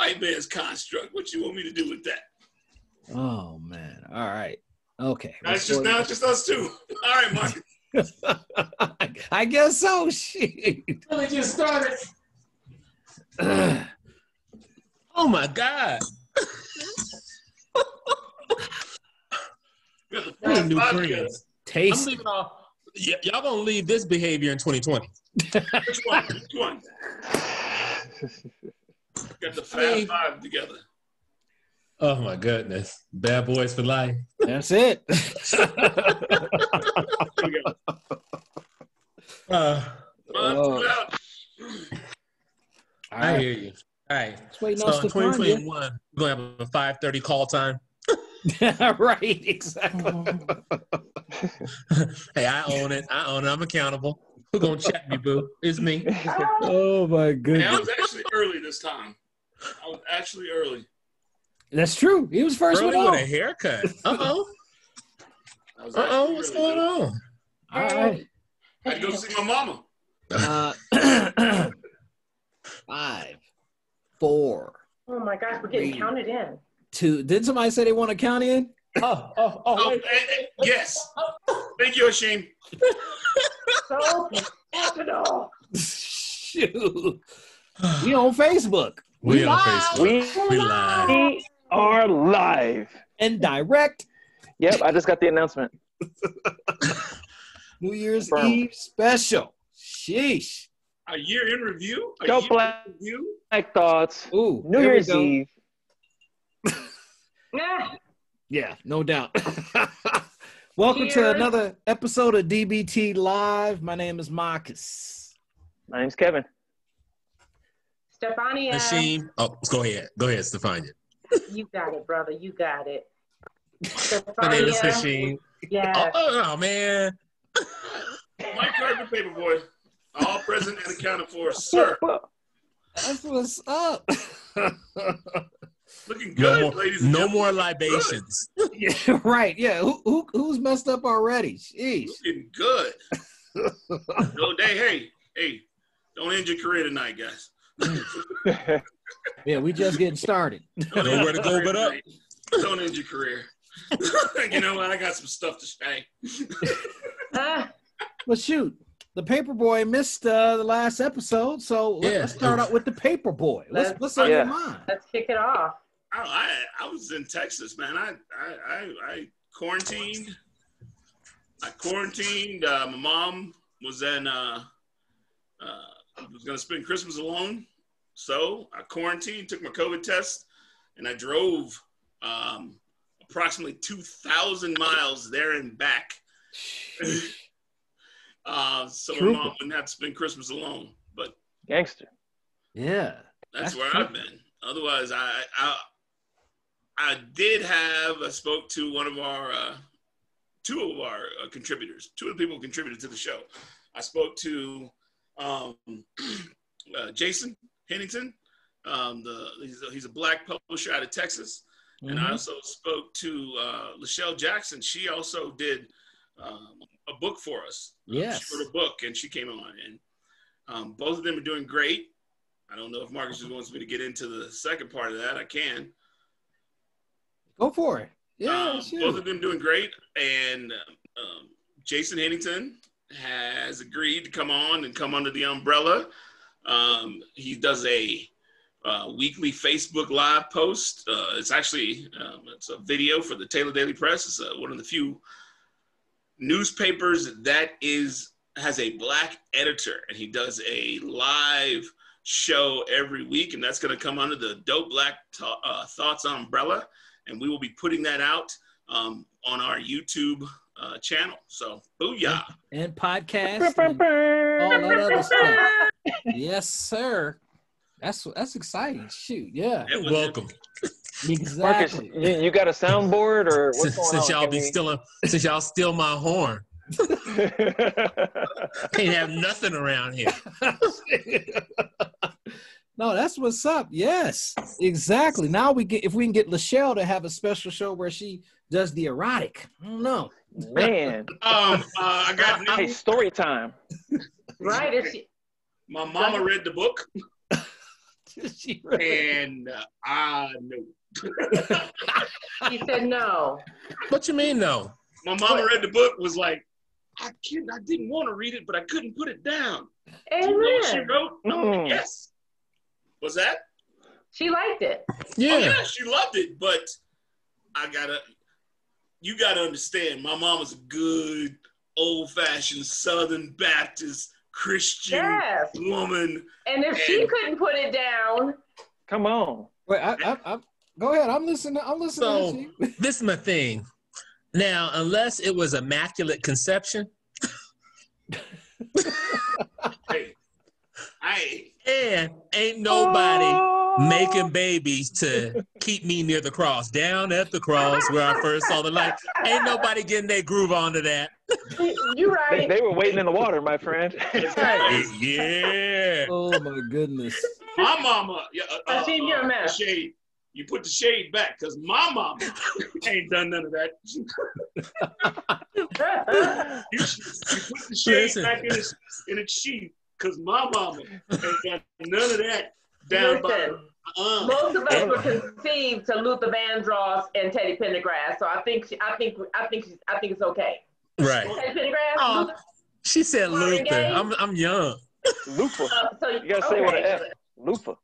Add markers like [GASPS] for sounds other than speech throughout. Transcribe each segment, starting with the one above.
white man's construct. What you want me to do with that? Oh man. All right. Okay. That's it's just now it's just us two. [LAUGHS] All right, Mark. [LAUGHS] I guess so. [LAUGHS] Shit. Really just started. [CLEARS THROAT] oh my God. We got the We first new podcast. friends. I'm Taste. leaving off. Y- y'all gonna leave this behavior in 2020. Which one? Which one? Got the Hey. fast five together. Oh my goodness. Bad boys for life. That's it. Here. [LAUGHS] [LAUGHS] Uh, One, Oh. two, out. All I hear you. All right. Just waiting So on in Stephania. 2021, we're gonna have a 5:30 call time. [LAUGHS] right. Exactly. hey, I own it. I own it. I'm accountable. Who gonna check me, boo? It's me. [LAUGHS] oh my Hey, I was actually early this time. I was actually early. That's true. He was first Early one with a haircut. Uh oh. Uh oh. What's early, going dude. on? All right. I had to go see my mama. Uh, [CLEARS THROAT] five, four, Oh my gosh, we're getting Three. counted in. two. Did somebody say they want to count in? Oh, oh, oh, Oh, wait. eh, eh, yes. Thank you, Hashim. So [LAUGHS] professional. Shoot. We on Facebook. We on live. Facebook. We We live. we are live. And direct Yep, I just got the announcement. New Year's Confirmed. Eve special. Sheesh. A year in review. A Go year Black. in review. Black thoughts. Ooh, New Year's. Eve. [LAUGHS] Yeah, no doubt. [LAUGHS] Welcome to another episode of DBT Live. My name is Marques. My name's Kevin. Stephania, Machine. Oh, go ahead. Go ahead, Stephania. you got it, brother. You got it. My name is Stephania, Machine. yes. Oh, oh, oh, man. Mike Carter, Paperboy. All present and accounted for, sir. [LAUGHS] That's what's up. [LAUGHS] Looking No more, ladies no gentlemen. more libations. [LAUGHS] yeah, right. Yeah. Who, who who's messed up already? Jeez. Looking good. no [LAUGHS] day. Hey, hey, don't end your career tonight, guys. [LAUGHS] Yeah, we just getting started. Don't end Nowhere to your go career but up. Don't end your career. you know what? I got some stuff to say. Ah, Well, shoot. The Paperboy missed uh, the last episode, so let's start out with the Paperboy. Let's what's on Yeah. your mind? let's kick it off. I, I, I was in Texas, man. I, I, I, I quarantined. I quarantined. Uh, my mom was in. Uh, uh, was gonna spend Christmas alone, so I quarantined, took my COVID test, and I drove um, approximately two thousand miles there and back. [LAUGHS] uh, so Trooper. my mom wouldn't have to spend Christmas alone. But Gangster. Yeah. that's, That's where true. I've been. Otherwise, I, I I did have I spoke to one of our uh, two of our uh, contributors, two of the people who contributed to the show. I spoke to um, [CLEARS THROAT] uh, Jason Hennington. Um, the he's a, he's a black publisher out of Texas, and I Mhm. also spoke to uh, Lachelle Jackson. She also did um, a book for us. Yes. she wrote a book, and she came on, and um, both of them are doing great. I don't know if Marques just wants me to get into the second part of that. I can. Go for it. Yeah, Um, shoot. both of them doing great, and um, Jason Hennington has agreed to come on and come under the umbrella. Um, he does a uh, weekly Facebook live post. Uh, it's actually um, it's a video for the Taylor Daily Press. It's uh, one of the few newspapers that is has a black editor, and he does a live show every week, and that's going to come under the Dope Black uh, Thoughts umbrella, and we will be putting that out um, on our YouTube uh, channel. So, booyah! and podcast and all that other stuff. Yes, sir. That's that's exciting. Shoot, yeah, It was- Welcome. Marques, exactly. you, you got a soundboard or what's Since, going since on? y'all Can be we- stealing, since y'all steal my horn, [LAUGHS] can't have nothing around here. [LAUGHS] no, that's what's up. Yes, exactly. Now we get if we can get Lachelle to have a special show where she does the erotic. I don't know. Man. [LAUGHS] Um, uh, I got Hey, story time. [LAUGHS] Right? It's My mama read the book. [LAUGHS] She really- and uh, I knew. He said no. What you mean no? My mama read the book, was like, I can't, I didn't want to read it, but I couldn't put it down. Do you know what she wrote? I'm like, Mm. yes. Was that? She liked it. Yeah. Oh, yeah, she loved it, but I gotta, you gotta understand, my mom was a good, old fashioned Southern Baptist Christian Yes. woman. And if she couldn't put it down, Come on. Wait, I, I, I, go ahead. I'm listening. I'm listening. So- to you. [LAUGHS] This is my thing. Now, unless it was immaculate conception, [LAUGHS] Hey, I and ain't nobody making babies to [LAUGHS] keep me near the cross. Down at the cross where I first saw the light. Ain't nobody getting their groove onto that. you [LAUGHS] They, right. they were waiting in the water, my friend. [LAUGHS] Yeah. Oh my goodness. my mama, uh, uh, Rasheed, you're a uh, mess. shade. You put the shade back because my mama ain't done none of that. You, you put the shade Listen. back in its, in its sheath because my mama ain't got none of that down by. Listen, Uh, most of us were conceived to Luther Vandross and Teddy Pendergrass, so I think she, I think I think she's, I think it's okay. Right. Teddy Pendergrass. Oh. Luther, She said Marvin Luther. Gaye? I'm I'm young. Lufa. uh, so You gotta say what with an okay. F. Lufa.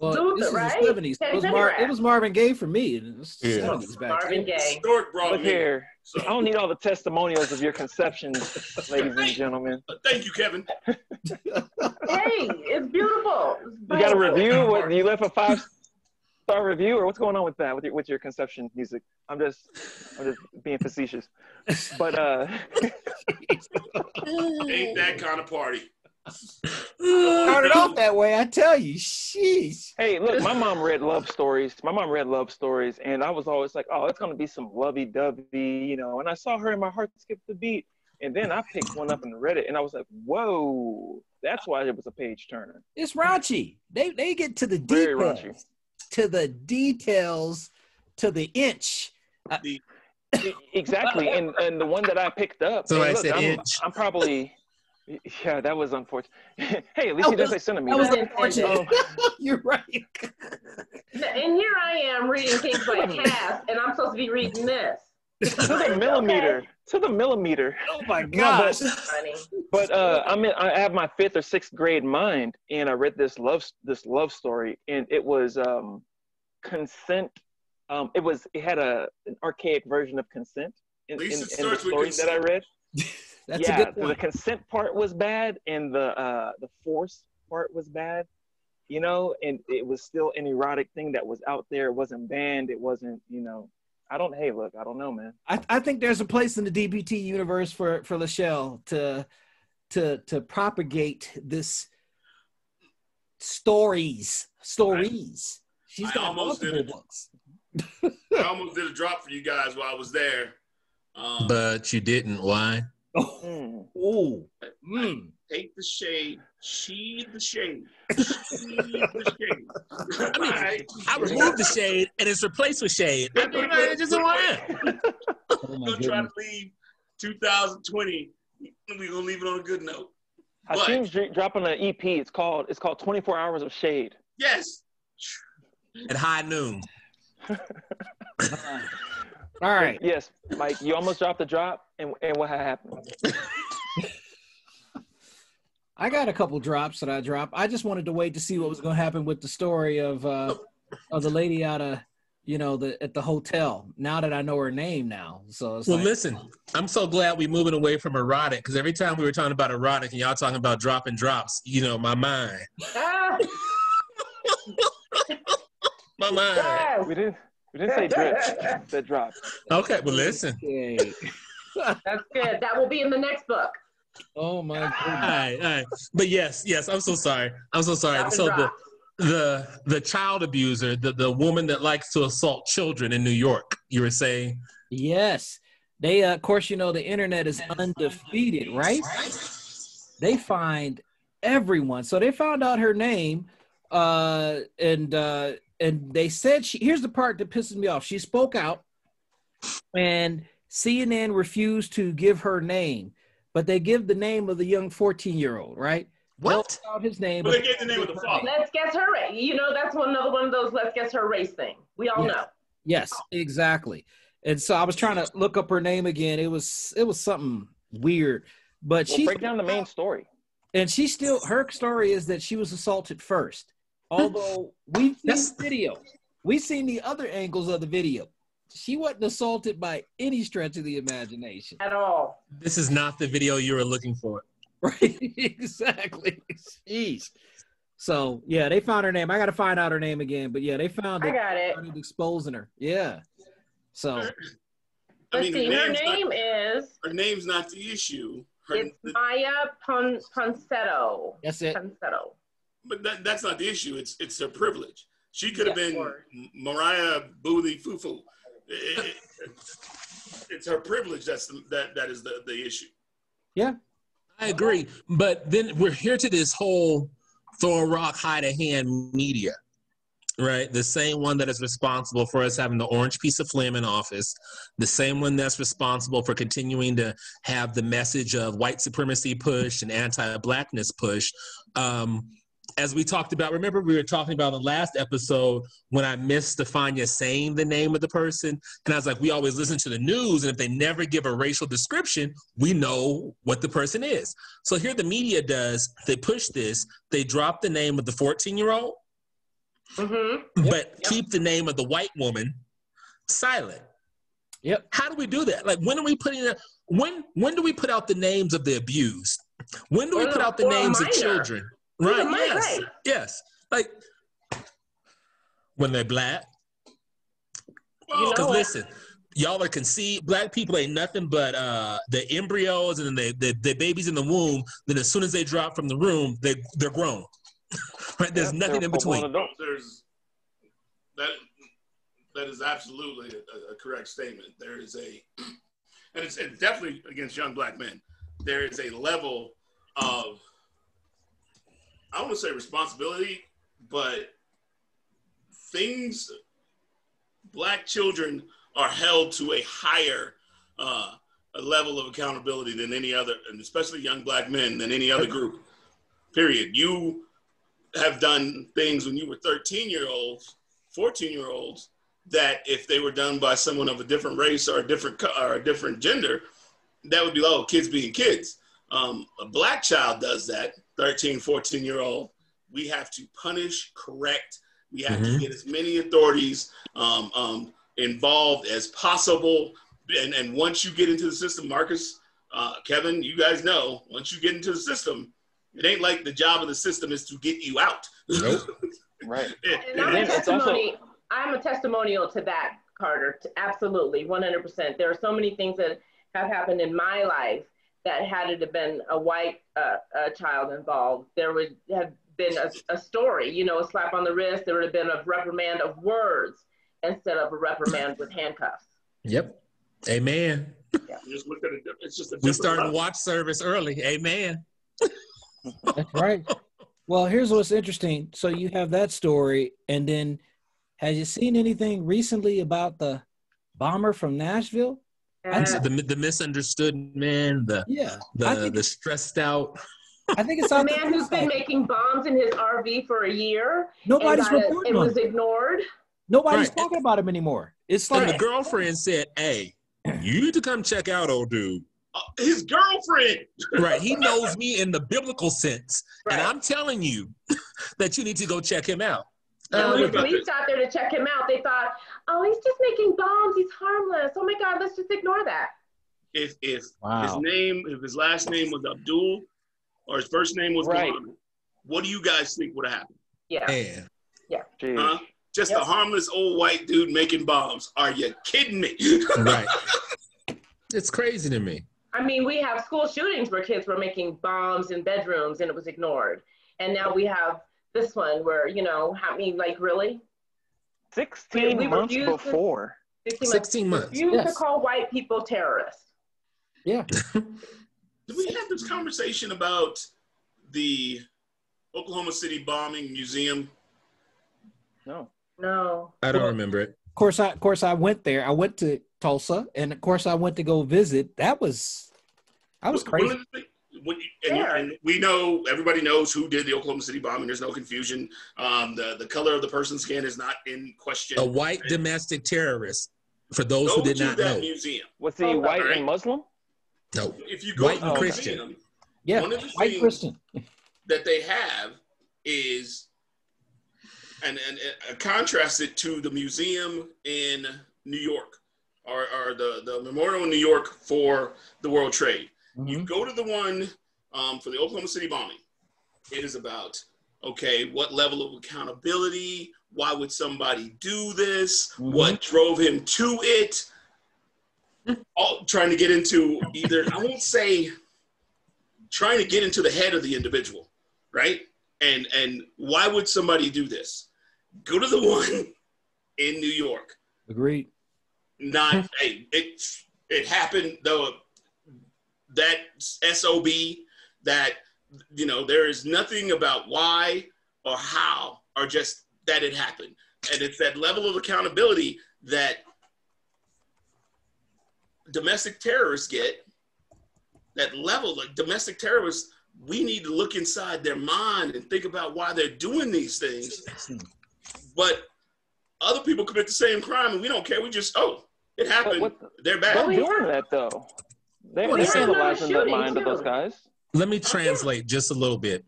Well, Luther, this is right? the 70s. It Teddy was, Mar- Pendergrass. it was Marvin Gaye for me. It was Yeah. 70s back Marvin. Gaye. Stork brought Look here. So, I don't need all the testimonials of your conceptions, [LAUGHS] ladies and gentlemen. thank you, Kevin. [LAUGHS] Hey, it's beautiful. It's You got a review? What you left a five star review, or what's going on with that with your with your conception music? I'm just I'm just being facetious. But uh [LAUGHS] Ain't that kind of party. Started off that way, I tell you. Sheesh. hey, look, my mom read love stories. My mom read love stories, and I was always like, oh, it's gonna be some lovey dovey, you know. And I saw her, and my heart skipped a beat. And then I picked one up and read it, and I was like, whoa, that's why it was a page turner. It's raunchy. They they get to the Very details. raunchy. To the details to the inch. Uh, e- exactly and and the one that i picked up Somebody and look, said I'm, inch. I'm probably yeah that was unfortunate [LAUGHS] hey at least That he didn't say was- centimeter That was Yeah. unfortunate. [LAUGHS] You're right. And here I am reading things like Cass, and I'm supposed to be reading this. to the [LAUGHS] millimeter to the millimeter Oh my gosh. Honey. but uh i'm in i have my fifth or sixth grade mind and i read this love this love story and it was um consent um it was it had a an archaic version of consent in, in, in the story that i read That's yeah, a good the consent part was bad and the uh the force part was bad, you know, and it was still an erotic thing that was out there. It wasn't banned. It wasn't, you know. I don't. Hey, look, I don't know, man. I, I think there's a place in the DBT universe for for Lachelle to to to propagate this stories stories. She's I got almost did multiple books. I almost did a drop for you guys while I was there. Um, But you didn't. Why? Oh, Mm. [LAUGHS] ooh. Mm. take the shade, sheathe the shade, sheathe the shade. [LAUGHS] I mean, Alright. I removed the shade and it's replaced with shade. I mean, I just [LAUGHS] don't want it. Oh We're gonna try to leave 2020. We're gonna leave it on a good note. But- Hakeem's dropping an EP. It's called it's called 24 Hours of Shade. Yes, At high noon. All right. Yes, Mike, you almost dropped the drop, and and what happened? I got a couple drops that I dropped. I just wanted to wait to see what was going to happen with the story of uh, of the lady out of you know the at the hotel. Now that I know her name now, so it's Well, like, listen, I'm so glad we're moving away from erotic because every time we were talking about erotic and y'all talking about dropping drops, you know, my mind, Ah, [LAUGHS] my mind. yes. We didn't we didn't say drip. That drop. Okay, well, listen. okay. That's good. That will be in the next book. oh my All goodness. right, all right. But yes, yes, I'm so sorry. I'm so sorry. Drop and So the the the child abuser, the the woman that likes to assault children in New York, you were saying. Yes, they uh, of course you know the internet is undefeated, right? They find everyone. So they found out her name, uh, and uh, and they said she. Here's the part that pisses me off. She spoke out, and CNN refused to give her name, but they give the name of the young 14 year old, right? What? Out his name. But they gave the name of the father. Let's guess her race. You know, that's one another one of those let's guess her race thing. We all Yeah. know. Yes, exactly. And so I was trying to look up her name again. It was it was something weird, but Well, she break down the main story. and she still her story is that she was assaulted first. Although we've seen That's- the video, we've seen the other angles of the video. She wasn't assaulted by any stretch of the imagination. At all. This is not the video you were looking for. Right? [LAUGHS] exactly. Jeez. So yeah, they found her name. I got to find out her name again, but yeah, they found I it. got it. Started exposing her. Yeah. So I Let's mean, see. her Her name not, is her name's not the issue. Her, it's Maya Pon- Ponsetto. that's it. Ponsetto. But that, that's not the issue. It's it's her privilege. She could have Yeah, been or- Mariah Boothie Fufu. It- it- it's her privilege that's the, that that is the, the issue. Yeah, I agree. But then we're here to this whole throw a rock, hide a hand media, right? The same one that is responsible for us having the orange piece of phlegm in office, the same one that's responsible for continuing to have the message of white supremacy push and anti blackness push. Um, as we talked about, remember we were talking about the last episode when I missed Stephania saying the name of the person. And I was like, we always listen to the news, and if they never give a racial description, we know what the person is. So here the media does, they push this, they drop the name of the 14 year old, Mm-hmm. but keep the name of the white woman silent. Yep. How do we do that? Like when are we putting it when when do we put out the names of the abused? When do we Or- put out the names of children? Or a Right, minor, yes. right. Yes. Like when they're black. Well, Because know- listen, y'all are conceived. Black people ain't nothing but uh, the embryos and then the, the the babies in the womb. Then as soon as they drop from the room, they they're grown. [LAUGHS] right? There's Yeah, nothing in between. there's that that is absolutely a, a correct statement. There is a, and it's, it's definitely against young black men. There is a level of I don't want to say responsibility, but things black children are held to a higher uh, a level of accountability than any other, and especially young black men than any other group. Period. You have done things when you were 13 year olds, 14 year olds, that if they were done by someone of a different race or a different or a different gender, that would be oh, kids being kids. Um, a black child does that, 13, 14 year old. We have to punish, correct. We have to Mhm. get as many authorities um, um, involved as possible. And, and once you get into the system, Marques, uh, Kevin, you guys know, once you get into the system, it ain't like the job of the system is to get you out. Nope. [LAUGHS] Right. Yeah, And I'm then a it's also- I'm a testimonial to that, Carter. t- Absolutely, 100%. There are so many things that have happened in my life that had it have been a white uh, uh, child involved, there would have been a, a story. You know, a slap on the wrist. There would have been a reprimand of words instead of a reprimand with handcuffs. Yep. Amen. just look at it. It's just a We different started watch service early. Amen. That's right. Well, here's what's interesting. So you have that story, and then has you seen anything recently about the bomber from Nashville? And The, the misunderstood man, the Yeah, the the stressed out. I think it's [LAUGHS] the out there. man who's been making bombs in his RV for a year, Nobody's and got it- it was ignored. Nobody's Right. talking about him anymore. It's And the girlfriend said, "Hey, [CLEARS THROAT] you need to come check out old dude." Uh, his girlfriend. [LAUGHS] Right? He knows me in the biblical sense, and I'm telling you [LAUGHS] that you need to go check him out. And oh, when what the police got there to check him out, they thought, "Oh, he's just making bombs. He's harmless. Oh my God, let's just ignore that." If if his name, if his last name was Abdul, or his first name was Right. Muhammad, what do you guys think would have happened? Yeah. man, Jeez. Huh? Just Yep. a harmless old white dude making bombs. Are you kidding me? [LAUGHS] right? It's crazy to me. I mean, we have school shootings where kids were making bombs in bedrooms and it was ignored, and now we have this one where you know, I mean, like really, 16 we months refuse to- before. 16 months. Sixteen months. Refuse Yes. to call white people terrorists. Yeah. [LAUGHS] Did we have this conversation about the Oklahoma City bombing museum? No. No. I don't Well- remember it. Of course, I of course I went there. I went to Tulsa, and of course I went to go visit. That was, I was When crazy. did they- what, and, Fair. and we know everybody knows who did the Oklahoma City bombing. There's no confusion. Um, the the color of the person's skin is not in question. A white domestic terrorist. For those who did not that know, museum. Was he Oh, white alright. and Muslim? no. If you go White to and the Christian. museum, Yeah, One of the white Christian. that they have is and, and and contrast it to the museum in New York or, or the, the memorial in New York for the World Trade. You Mhm. go to the one um, for the Oklahoma City bombing. It is about okay, what level of accountability? Why would somebody do this? Mhm. What drove him to it? All trying to get into either I won't say trying to get into the head of the individual, right? And and why would somebody do this? Go to the one in New York. Agreed. Not hey, it it happened though that SOB that you know there is nothing about why or how or just that it happened. And it's that level of accountability that domestic terrorists get that level like domestic terrorists we need to look inside their mind and think about why they're doing these things but other people commit the same crime and we don't care we just oh it happened what- they're bad. Bad Well, doing that though. They, Well, they're they had another analyzing the shooting, mind of those guys. Let me translate just a little bit.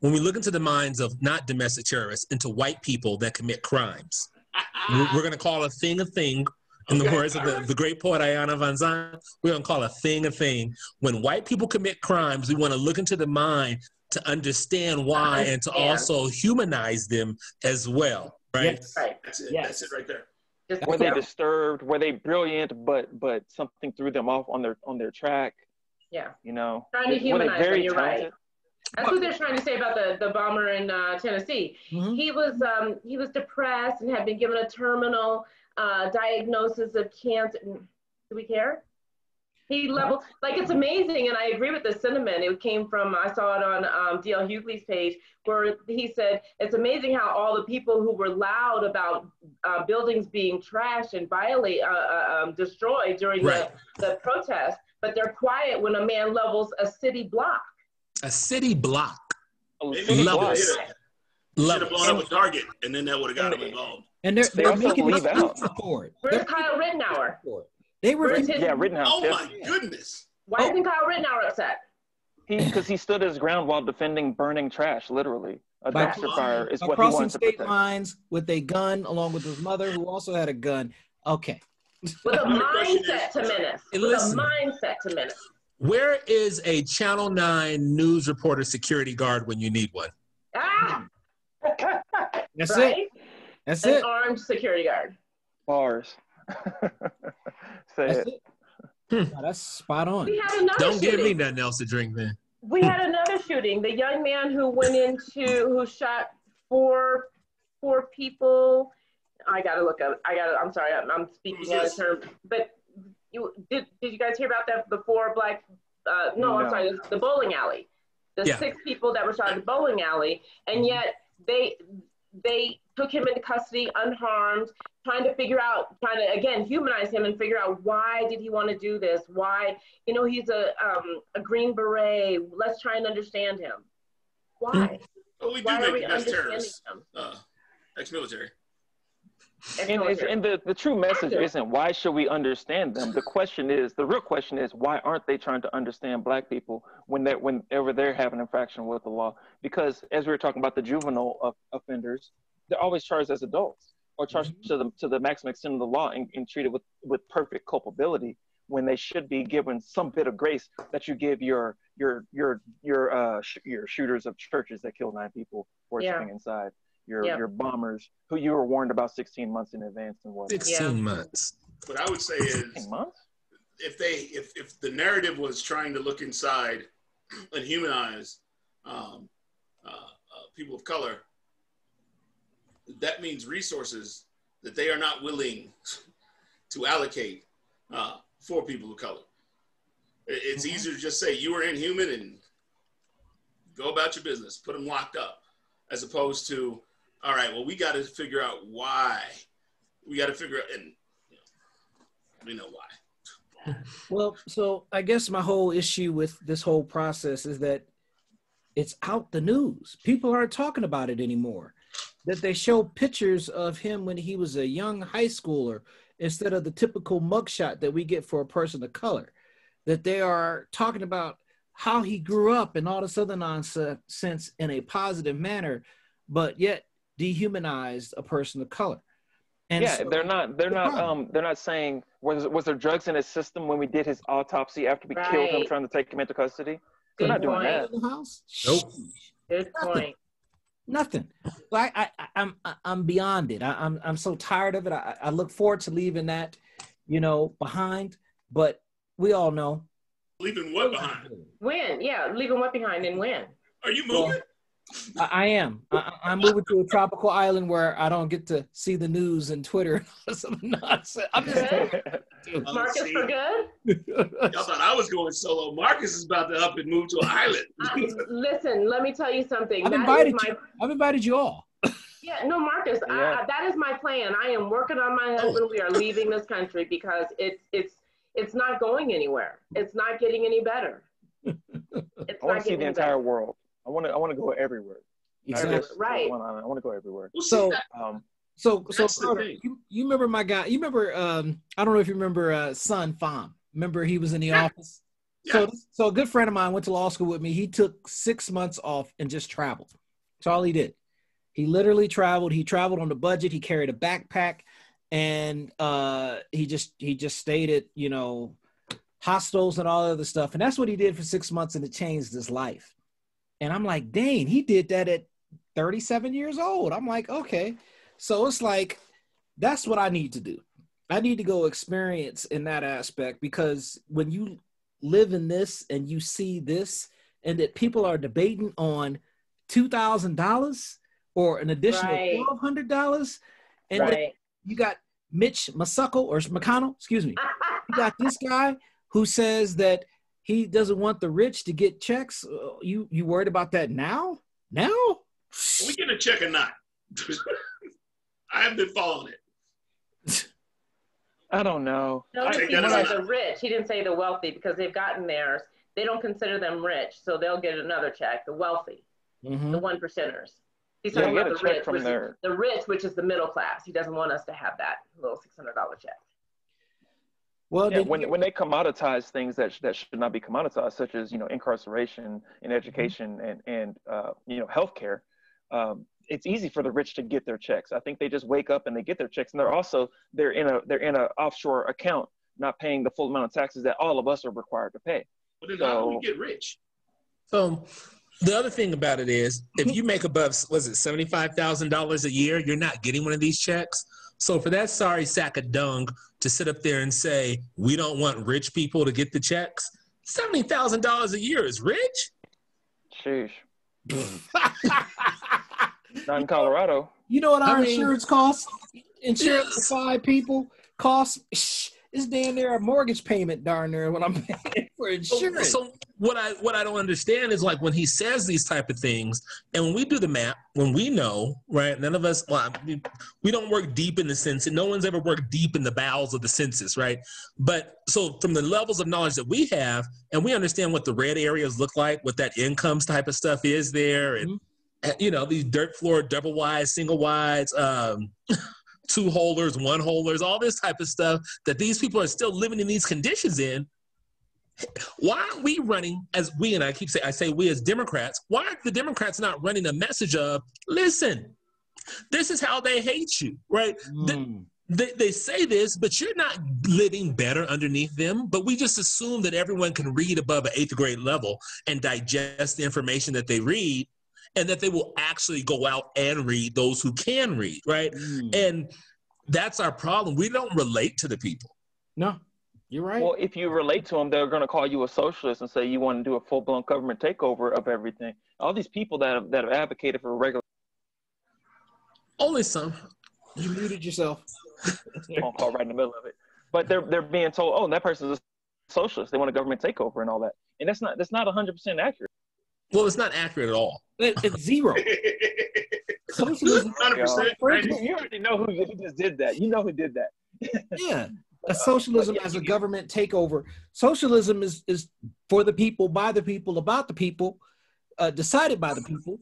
When we look into the minds of not domestic terrorists, into white people that commit crimes, we're, we're going to call a thing a thing. In the Okay, words of the, alright. the great poet Iyanla Vanzant, we're going to call a thing a thing. When white people commit crimes, we want to look into the mind to understand why and to also humanize them as well, right? Yes. Right. that's it Yes. that's it right there Just Were they yeah. disturbed? Were they brilliant? But but something threw them off on their on their track. yeah. You know, Trying to Were they very you're right. talented? That's what they're trying to say about the, the bomber in uh, Tennessee. Mhm. He was um, he was depressed and had been given a terminal uh, diagnosis of cancer. Do we care? He leveled like it's amazing, and I agree with the sentiment. It came from I saw it on um, DL Hughley's page where he said it's amazing how all the people who were loud about uh, buildings being trashed and violate uh, uh, um, destroyed during Right. the, the protest, but they're quiet when a man levels a city block. A city block. A Maybe city Love block. it. should have blown up a target and then that would have got him And- involved And they're, They they're making leave out. excuses for it. Where's They're Kyle Rittenhouse? for it. They were Where's his, Yeah, Rittenhouse. oh yeah. my goodness Why isn't Kyle Rittenhouse upset? He because he stood his ground while defending burning trash. Literally, a By- dumpster fire is what he crossing wanted to state protect. lines with a gun along with his mother who also had a gun. Okay. With a [LAUGHS] mindset to menace. Hey, With listen. a mindset to menace. Where is a Channel 9 news reporter security guard when you need one? Ah, [LAUGHS] That's it. right? That's An it. armed security guard. Bars. [LAUGHS] Say That's it. it. No, that's spot on. We had another Don't give me nothing else to drink then. We had another shooting. The young man who went into who shot four four people. I gotta look up. I gotta. I'm sorry. I'm, I'm speaking Who's out of term. But you did. Did you guys hear about that? The four black. Uh, no, I'm sorry. The, the bowling alley. The Yeah. six people that were shot at the bowling alley, and yet they they took him into custody unharmed, trying to figure out, trying to again humanize him and figure out why did he want to do this? Why, you know, he's a um, a green beret. Let's try and understand him. Why? well we do Why are make we the best understanding terrorists him? uh, ex-military And, it's- and the, the true message isn't why should we understand them. The question is, the real question is, why aren't they trying to understand black people when they whenever they're having infraction with the law? Because as we were talking about the juvenile of, offenders, they're always charged as adults or charged to the to the maximum extent of the law and, and treated with with perfect culpability when they should be given some bit of grace that you give your your your your uh sh- your shooters of churches that killed nine people worshiping inside your Yeah. your bombers who you were warned about 16 months in advance and what 16 months. what i would say is if they if, if the narrative was trying to look inside [CLEARS THROAT] and humanize um, uh, uh, people of color that means resources that they are not willing to allocate uh, for people of color It- it's Mhm. easier to just say you are inhuman and go about your business put them locked up as opposed to all right well we got to figure out why we got to figure out and you know, we know why [LAUGHS] Well, so I guess my whole issue with this whole process is that it's out the news. People aren't talking about it anymore. That they show pictures of him when he was a young high schooler instead of the typical mugshot that we get for a person of color. That they are talking about how he grew up and all this other nonsense in a positive manner, but yet dehumanized a person of color. And yeah, so- they're not. They're not. Um, they're not saying was was there drugs in his system when we did his autopsy after we killed him, trying to take him into custody. They're Good not doing that. in the house? Nope. Good point. Nothing. So I, I, I- I'm, I- I'm beyond it. I, I'm, I'm so tired of it. I, I look forward to leaving that, you know, behind. But we all know. Leaving what behind? When? Yeah, leaving what behind and when? Are you moving? I, I am. I, I- I'm moving to a tropical island where I don't get to see the news and Twitter [LAUGHS] and some nonsense. I'm just. Oh, Marques for good? Y'all thought I was going solo. Marques is about to up and move to an island. I, [LAUGHS] um, listen, let me tell you something. I've That is invited my you. I've invited you all. [LAUGHS] Yeah, no, Marques, Yeah. I, that is my plan. I am working on my oh. husband. We are leaving this country because it's it's it's not going anywhere. It's not getting any better. It's I want to see the entire better. world. I want to. I want to go everywhere. Exactly. just Right. I want to go everywhere. Well, see, So- Um, So, so That's Carter, you, you remember my guy? You remember? Um, I don't know if you remember uh, Son Pham. Remember he was in the Yeah. office. So, so a good friend of mine went to law school with me. He took six months off and just traveled. That's all he did. He literally traveled. He traveled on the budget. He carried a backpack, and uh, he just he just stayed at you know hostels and all other stuff. And that's what he did for six months, and it changed his life. And I'm like, dang, he did that at 37 years old. I'm like, okay. So it's like that's what I need to do. I need to go experience in that aspect because when you live in this and you see this and that people are debating on two thousand dollars or an additional Right. twelve hundred dollars, and then Right. you got Mitch McConnell or McConnell, excuse me, [LAUGHS] you got this guy who says that he doesn't want the rich to get checks. Uh, You you worried about that now? Now? Are we getting a check or not? [LAUGHS] I have been following it. I don't know. No, I he think said the rich. He didn't say the wealthy because they've gotten theirs. They don't consider them rich, so they'll get another check. The wealthy, Mhm. the one percenters. He's talking you about the rich, from which is, the rich, which is the middle class. He doesn't want us to have that little six hundred dollar check. Well, Yeah, when you- when they commoditize things that sh- that should not be commoditized, such as you know incarceration and education and and uh, you know healthcare, um, it's easy for the rich to get their checks. I think they just wake up and they get their checks, and they're also they're in a they're in an offshore account, not paying the full amount of taxes that all of us are required to pay. But then how do we get rich? So the other thing about it is, if you make above was it seventy five thousand dollars a year, you're not getting one of these checks. So for that sorry sack of dung to sit up there and say we don't want rich people to get the checks, seventy thousand dollars a year is rich. Sheesh. [LAUGHS] Not in Colorado. You know what I our mean- insurance costs? Insurance Yes. for five people costs. Shh, it's damn near a mortgage payment, darn near what I'm paying for So, insurance. so what I what I don't understand is like when he says these type of things, and when we do the map, when we know, right? None of us, well, I mean, we don't work deep in the census. No one's ever worked deep in the bowels of the census, right? But so from the levels of knowledge that we have, and we understand what the red areas look like, what that incomes type of stuff is there, and you know these dirt floor double wides, single wides. Um, [LAUGHS] two holders, one holders, all this type of stuff that these people are still living in these conditions in why aren't we running as we and I keep saying I say we as Democrats, why aren't the Democrats not running a message of listen, this is how they hate you, right? Mm. They, they say this, but you're not living better underneath them. But we just assume that everyone can read above an eighth grade level and digest the information that they read, and that they will actually go out and read those who can read, right? Mm. And that's our problem. We don't relate to the people. No, you're right. Well, if you relate to them, they're going to call you a socialist and say you want to do a full blown government takeover of everything. All these people that have, that have advocated for a regular Only some. you muted yourself. [LAUGHS] phone call right in the middle of it, but they're they're being told, oh, that person's a socialist. They want a government takeover and all that, and that's not that's not 100 percent accurate. Well, it's not accurate at all. It, it's zero. [LAUGHS] Socialism. Hundred percent. You, you already know who, who just did that. You know who did that. Yeah. A socialism as a government takeover. Socialism is is for the people, by the people, about the people, uh, decided by the people.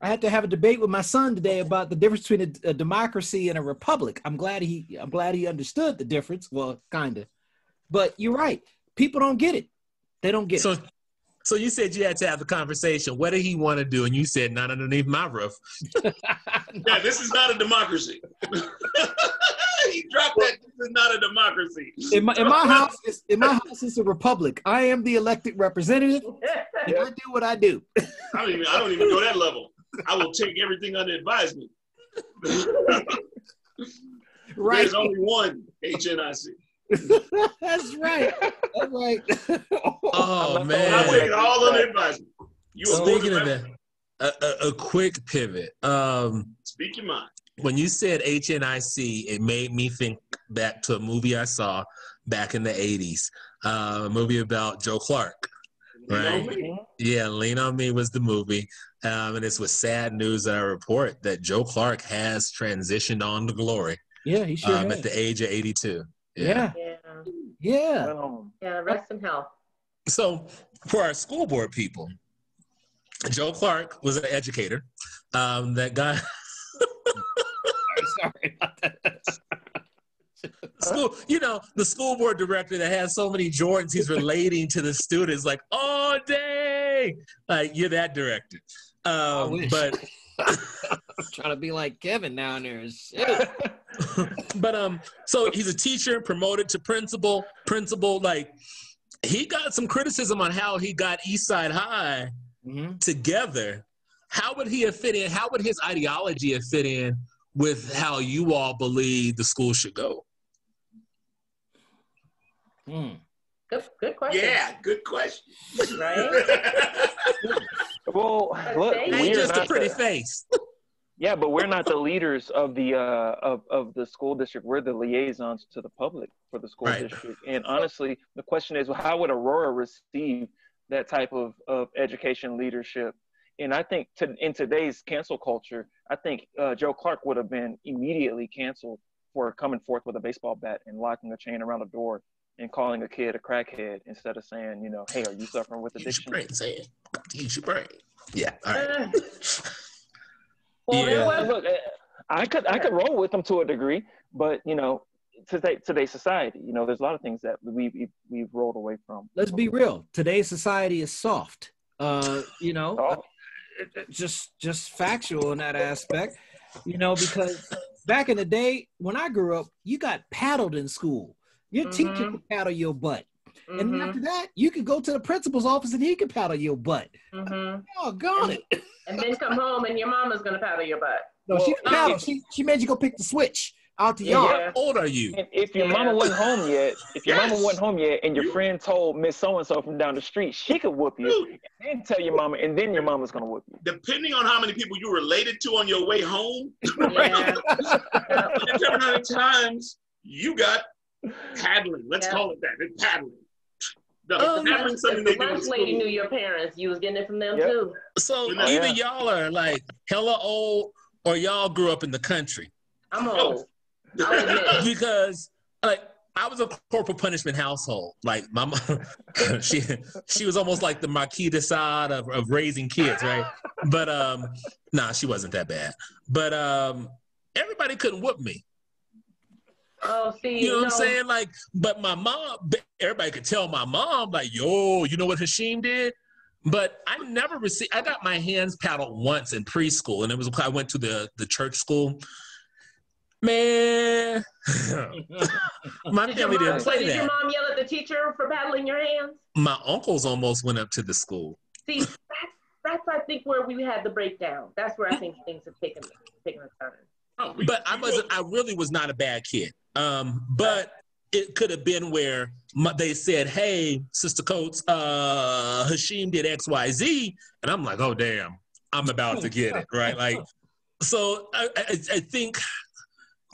I had to have a debate with my son today about the difference between a, a democracy and a republic. I'm glad he I'm glad he understood the difference. Well, kind of, but you're right. People don't get it. They don't get So, it. So you said you had to have a conversation. What did he want to do? And you said not underneath my roof. [LAUGHS] Yeah, this is not a democracy. [LAUGHS] he dropped that. This is not a democracy. In my in my house, it's, in my house, it's a republic. I am the elected representative, and I do what I do. I don't even. I don't even go that level. I will take everything under advisement. [LAUGHS] Right. There's only one HNIC. [LAUGHS] That's right. [LAUGHS] That's right. Oh not I man! take it all under advisement. You Speaking of that, a, a, a quick pivot. Um, Speak your mind. when you said HNIC, it made me think back to a movie I saw back in the 80s, uh, a movie about Joe Clark. You know Right. me. Yeah, Lean on Me was the movie. Um, and it's with sad news that I report that Joe Clark has transitioned on to glory yeah, he sure um, has. at the age of 82. Yeah. Yeah. Yeah. Um, Yeah. Rest in hell. So, for our school board people, Joe Clark was an educator. Um, that guy, [LAUGHS] Sorry about that. school, you know, the school board director that has so many Jordans, he's relating to the students like, oh, dang. Like, you're that director. Um, wish. but I'm [LAUGHS] [LAUGHS] trying to be like Kevin down there. Shit. [LAUGHS] but um so he's a teacher promoted to principal principal like he got some criticism on how he got east side high Mhm. together how would he have fit in how would his ideology have fit in with how you all believe the school should go Mm. Good. Good question. Yeah, good question. Right. [LAUGHS] well, look, Ain't ain't we're just a pretty the, face yeah, but we're not the leaders of the uh, of of the school district. We're the liaisons to the public for the school Right. district. And honestly, the question is, well, how would Aurora receive that type of of education leadership? And I think to, in today's cancel culture, I think uh, Joe Clark would have been immediately canceled for coming forth with a baseball bat and locking a chain around a door and calling a kid a crackhead instead of saying, you know, hey, are you suffering with use your addiction? brain say it Got to use your brain yeah all right [LAUGHS] well, Yeah. was Look, eh, I could I could roll with them to a degree, but you know, today today's society, you know, there's a lot of things that we we we've rolled away from. Let's be real. Today's society is soft. Uh, you know, Oh, it- it- just just factual in that aspect. You know, because back in the day when I grew up, you got paddled in school. Your teacher Mhm. could paddle your butt, and mhm, after that, you could go to the principal's office and he could paddle your butt. mhm. Oh, gone it. and then come home and your mama's gonna paddle your butt. No, she Well, could paddle. She she made you go pick the switch out the Yeah. yard. how old are you and if your Yeah. mama wasn't home yet, if your mama Yes. wasn't home yet, and your You- friend told Miss So and So from down the street, she could whoop you, Dude, and then tell your mama, and then your mama's gonna whoop you. depending on how many people you related to on your way home, [LAUGHS] Yeah. Yeah. will how many times you got paddling. Let's Yeah. call it that. It's paddling. No, paddling If something the they do in lady knew your parents, you was getting it from them Yep. too. so Oh, either yeah. y'all are like hella old or y'all grew up in the country I'm Oh. old. [LAUGHS] I'll because like I was a corporal punishment household. Like my mom, [LAUGHS] she she was almost like the Marquis de Sade of, of raising kids, right? But um, nah, she wasn't that bad. But um, everybody couldn't whoop me. Oh, see, You know what I'm saying? Like, but my mom, everybody could tell my mom, like, yo, you know what Hashim did? But I never received. I got my hands paddled once in preschool, and it was I went to the the church school. Man, [LAUGHS] my Did family mom, didn't play did your mom yell at the teacher for paddling your hands? My uncles almost went up to the school. See, that's, that's I think where we had the breakdown. That's where I think things have taken taken a turn. Oh, we- But I wasn't. I really was not a bad kid. Um, but it could have been where they said, "Hey, Sister Coates, uh, Hashim did X, Y, Z," and I'm like, "Oh, damn, I'm about to get it right." Like, so I, I, I think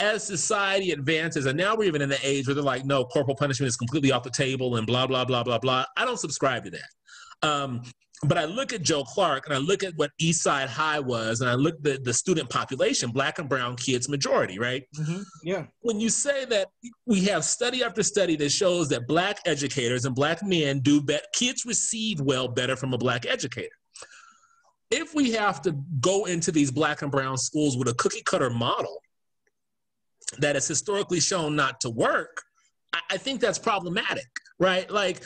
as society advances, and now we're even in the age where they're like, "No, corporal punishment is completely off the table," and blah blah blah blah blah. I don't subscribe to that. Um, but I look at Joe Clark and I look at what East Side High was, and I look at the, the student population, black and brown kids majority, right? Mhm. Yeah. When you say that we have study after study that shows that black educators and black men do bet kids receive well better from a black educator. If we have to go into these black and brown schools with a cookie cutter model that is historically shown not to work, I, I think that's problematic, right? Like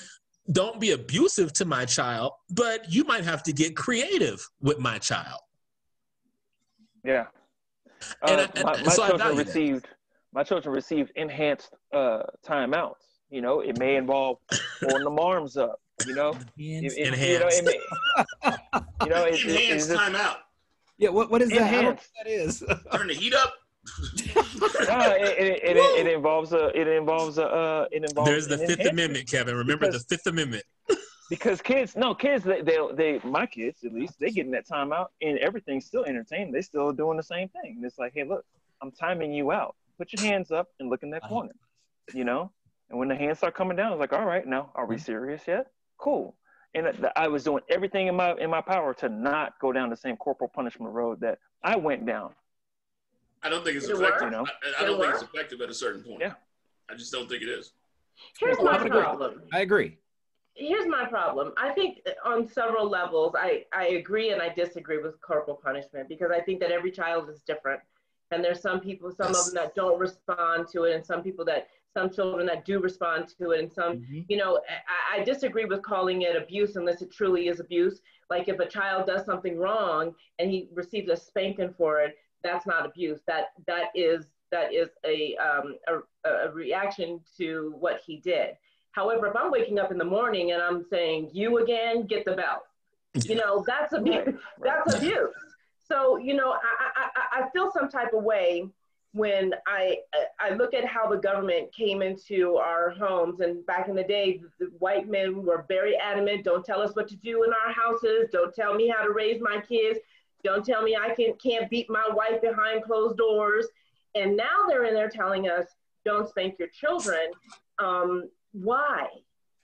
don't be abusive to my child, but you might have to get creative with my child. Yeah. And Uh, I- and- my my so I children value that. received my children received enhanced uh, timeouts. You know, it may involve pulling the arms up. You know, It- it- Enhanced. You know, it may, you know, it, it, it's Enhanced just, timeout. Yeah. What What is that? I don't know Enhanced. what that is. [LAUGHS] Turn the heat up. No, it, it, it, it, it involves a it involves a uh, it involves There's the Fifth enhancement. Amendment, Kevin. Remember Because- the Fifth Amendment. because kids no kids they, they they my kids at least they getting that time out and everything's still entertaining they still doing the same thing and it's like hey look i'm timing you out put your hands up and look in that Uh-huh. corner you know and when the hands start coming down it's like all right now are we serious yet cool and I- I was doing everything in my in my power to not go down the same corporal punishment road that I went down. I don't think it's Did it effective. work? You know? I, I don't it think it's effective at a certain point. Yeah. I just don't think it is. Here's I my would agree. problem. I agree. Here's my problem. I think on several levels, I, I agree and I disagree with corporal punishment because I think that every child is different. And there's some people, some Yes. of them that don't respond to it, and some people that, some children that do respond to it, and some Mhm. you know, I, I disagree with calling it abuse unless it truly is abuse. Like if a child does something wrong and he receives a spanking for it, that's not abuse. That that is that is a um, a, a reaction to what he did. However, if I'm waking up in the morning and I'm saying you again, get the belt, you know, that's abuse. Right, That's abuse. So you know, I, I I I feel some type of way when I I look at how the government came into our homes and back in the day the white men were very adamant don't tell us what to do in our houses don't tell me how to raise my kids don't tell me I can can't beat my wife behind closed doors and now they're in there telling us don't spank your children um, why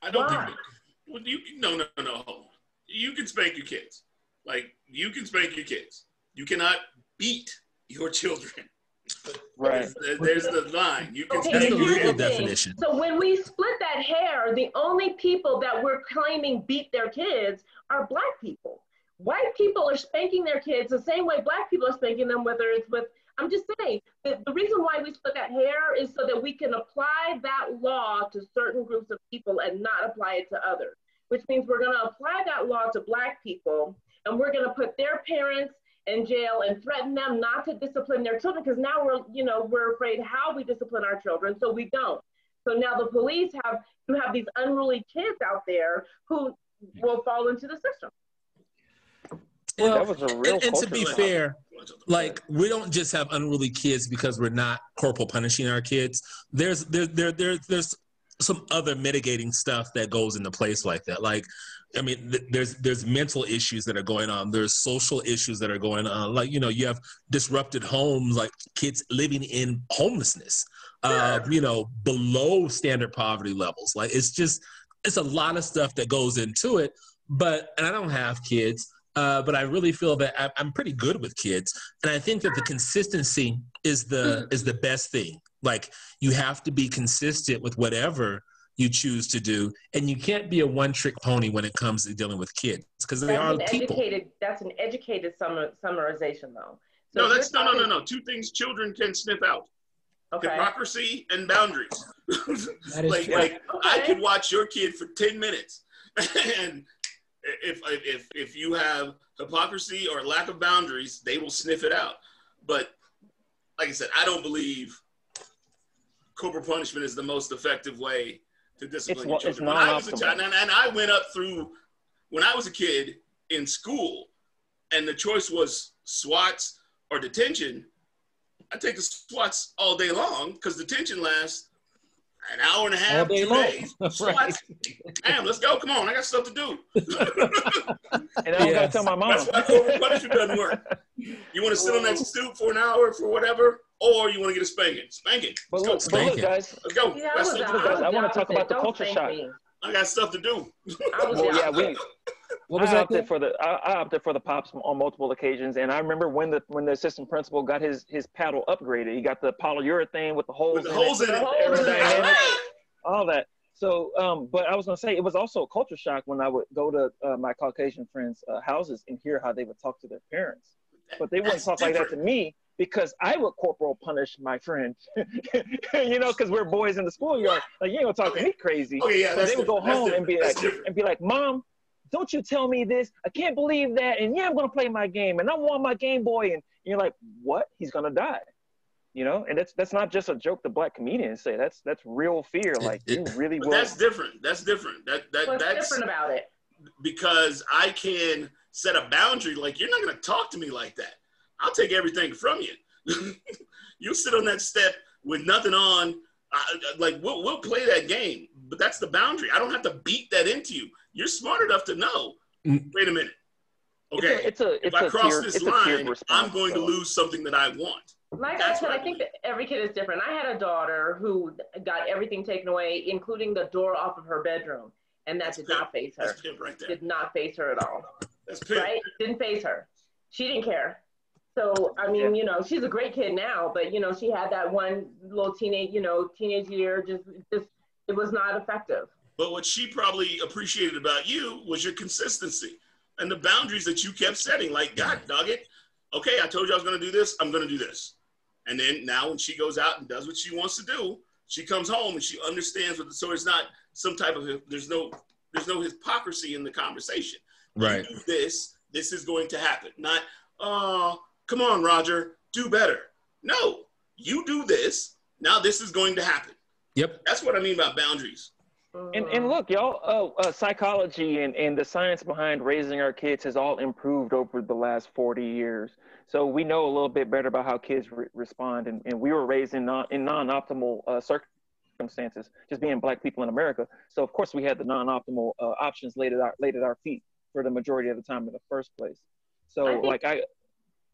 I don't Why? think. Well, you no no no. Hold on. You can spank your kids. Like you can spank your kids. You cannot beat your children. [LAUGHS] right. There's, there's the line. You can Okay, That's the legal definition. So when we split that hair, the only people that we're claiming beat their kids are black people. White people are spanking their kids the same way black people are spanking them, whether it's with, I'm just saying, the, reason why we split that hair is so that we can apply that law to certain groups of people and not apply it to others, which means we're gonna apply that law to black people and we're gonna put their parents in jail and threaten them not to discipline their children because now we're, you know, we're afraid how we discipline our children, so we don't. So now the police have you have these unruly kids out there who will fall into the system. Well, That was a real and, and to be fair, like we don't just have unruly kids because we're not corporal punishing our kids. There's there there, there there's some other mitigating stuff that goes into place like that. Like I mean, th- there's there's mental issues that are going on. There's social issues that are going on. Like you know, you have disrupted homes, like kids living in homelessness. Uh, you know, below standard poverty levels. Like it's just it's a lot of stuff that goes into it. But and I don't have kids. Uh, but I really feel that I- I'm pretty good with kids, and I think that the consistency is the is the best thing. Like you have to be consistent with whatever you choose to do, and you can't be a one trick pony when it comes to dealing with kids because they That's are an people. educated. That's an educated summar, summarization, though. So No, that's no no no no. Two things children can sniff out: Okay. hypocrisy and boundaries. That [LAUGHS] is like true. like I could watch your kid for ten minutes, [LAUGHS] and if if if you have hypocrisy or lack of boundaries, they will sniff it out. But like I said, I don't believe corporal punishment is the most effective way to discipline It's your children. When I was a child, and, and I went up through when I was a kid in school, and the choice was SWATs or detention. I take the SWATs all day long because detention lasts an hour and a half, All day two long. days. [LAUGHS] right. SWATs, damn, let's go. Come on, I got stuff to do. [LAUGHS] And I Yes. gotta tell my mom. That's why corporal punishment doesn't work. You want to sit on that stoop for an hour for whatever, or you want to get a spanking. Spanking. But Let's look, go. but look, guys, Let's go. Yeah, I That's was, something I guys. I wanna talk about the culture Don't shock. me. I got stuff to do. Well, yeah, we. What was I that? opted Kid? for the I, I opted for the pops on multiple occasions, and I remember when the when the assistant principal got his his paddle upgraded. He got the polyurethane with the holes With the in holes it, in it. aerodynamic, all that. So, um, but I was gonna say it was also a culture shock when I would go to uh, my Caucasian friends' uh, houses and hear how they would talk to their parents, but they wouldn't That's talk like that to me because I would corporal punish my friend. [LAUGHS] you know, because we're boys in the schoolyard. Like you ain't gonna talk to me crazy. Okay, yeah, So they would go different. That's home and be different. like, different. and be like, Mom, don't you tell me this? I can't believe that. And yeah, I'm gonna play my game, and I want my Game Boy. And you're like, what? He's gonna die. You know, and that's that's not just a joke the black comedians say. That's that's real fear. Like you really But will. that's different. That's different. That that What's that's different about it? because I can set a boundary. Like you're not gonna talk to me like that. I'll take everything from you. [LAUGHS] you sit on that step with nothing on. I, like we'll we'll play that game, but that's the boundary. I don't have to beat that into you. You're smart enough to know. Mm. Wait a minute. It's Okay, a, it's a if I cross tiered, this it's a tiered line, response. I'm going to lose something that I want. Like That's I said, I I think that every kid is different. I had a daughter who got everything taken away, including the door off of her bedroom, and that That's did pimp. not phase her. That's pimp right there. Did not phase her at all. That's pimp. Right? Didn't phase her. She didn't care. So I mean, you know, she's a great kid now, but you know, she had that one little teenage, you know, teenage year. Just, just it was not effective. But what she probably appreciated about you was your consistency and the boundaries that you kept setting. Like, God, dog it. Okay, I told you I was going to do this. I'm going to do this. And then now when she goes out and does what she wants to do, she comes home and she understands what. So it's not some type of there's no there's no hypocrisy in the conversation. Right. You do this. This is going to happen. Not, oh, come on, Roger, do better. No, you do this. Now this is going to happen. Yep. That's what I mean about boundaries. And, and look, y'all, uh, uh, psychology and, and the science behind raising our kids has all improved over the last 40 years. So we know a little bit better about how kids re- respond. And, and we were raised in, non, in non-optimal uh, circumstances, just being black people in America. So of course we had the non-optimal uh, options laid at, our, laid at our feet for the majority of the time in the first place. So I think- like I,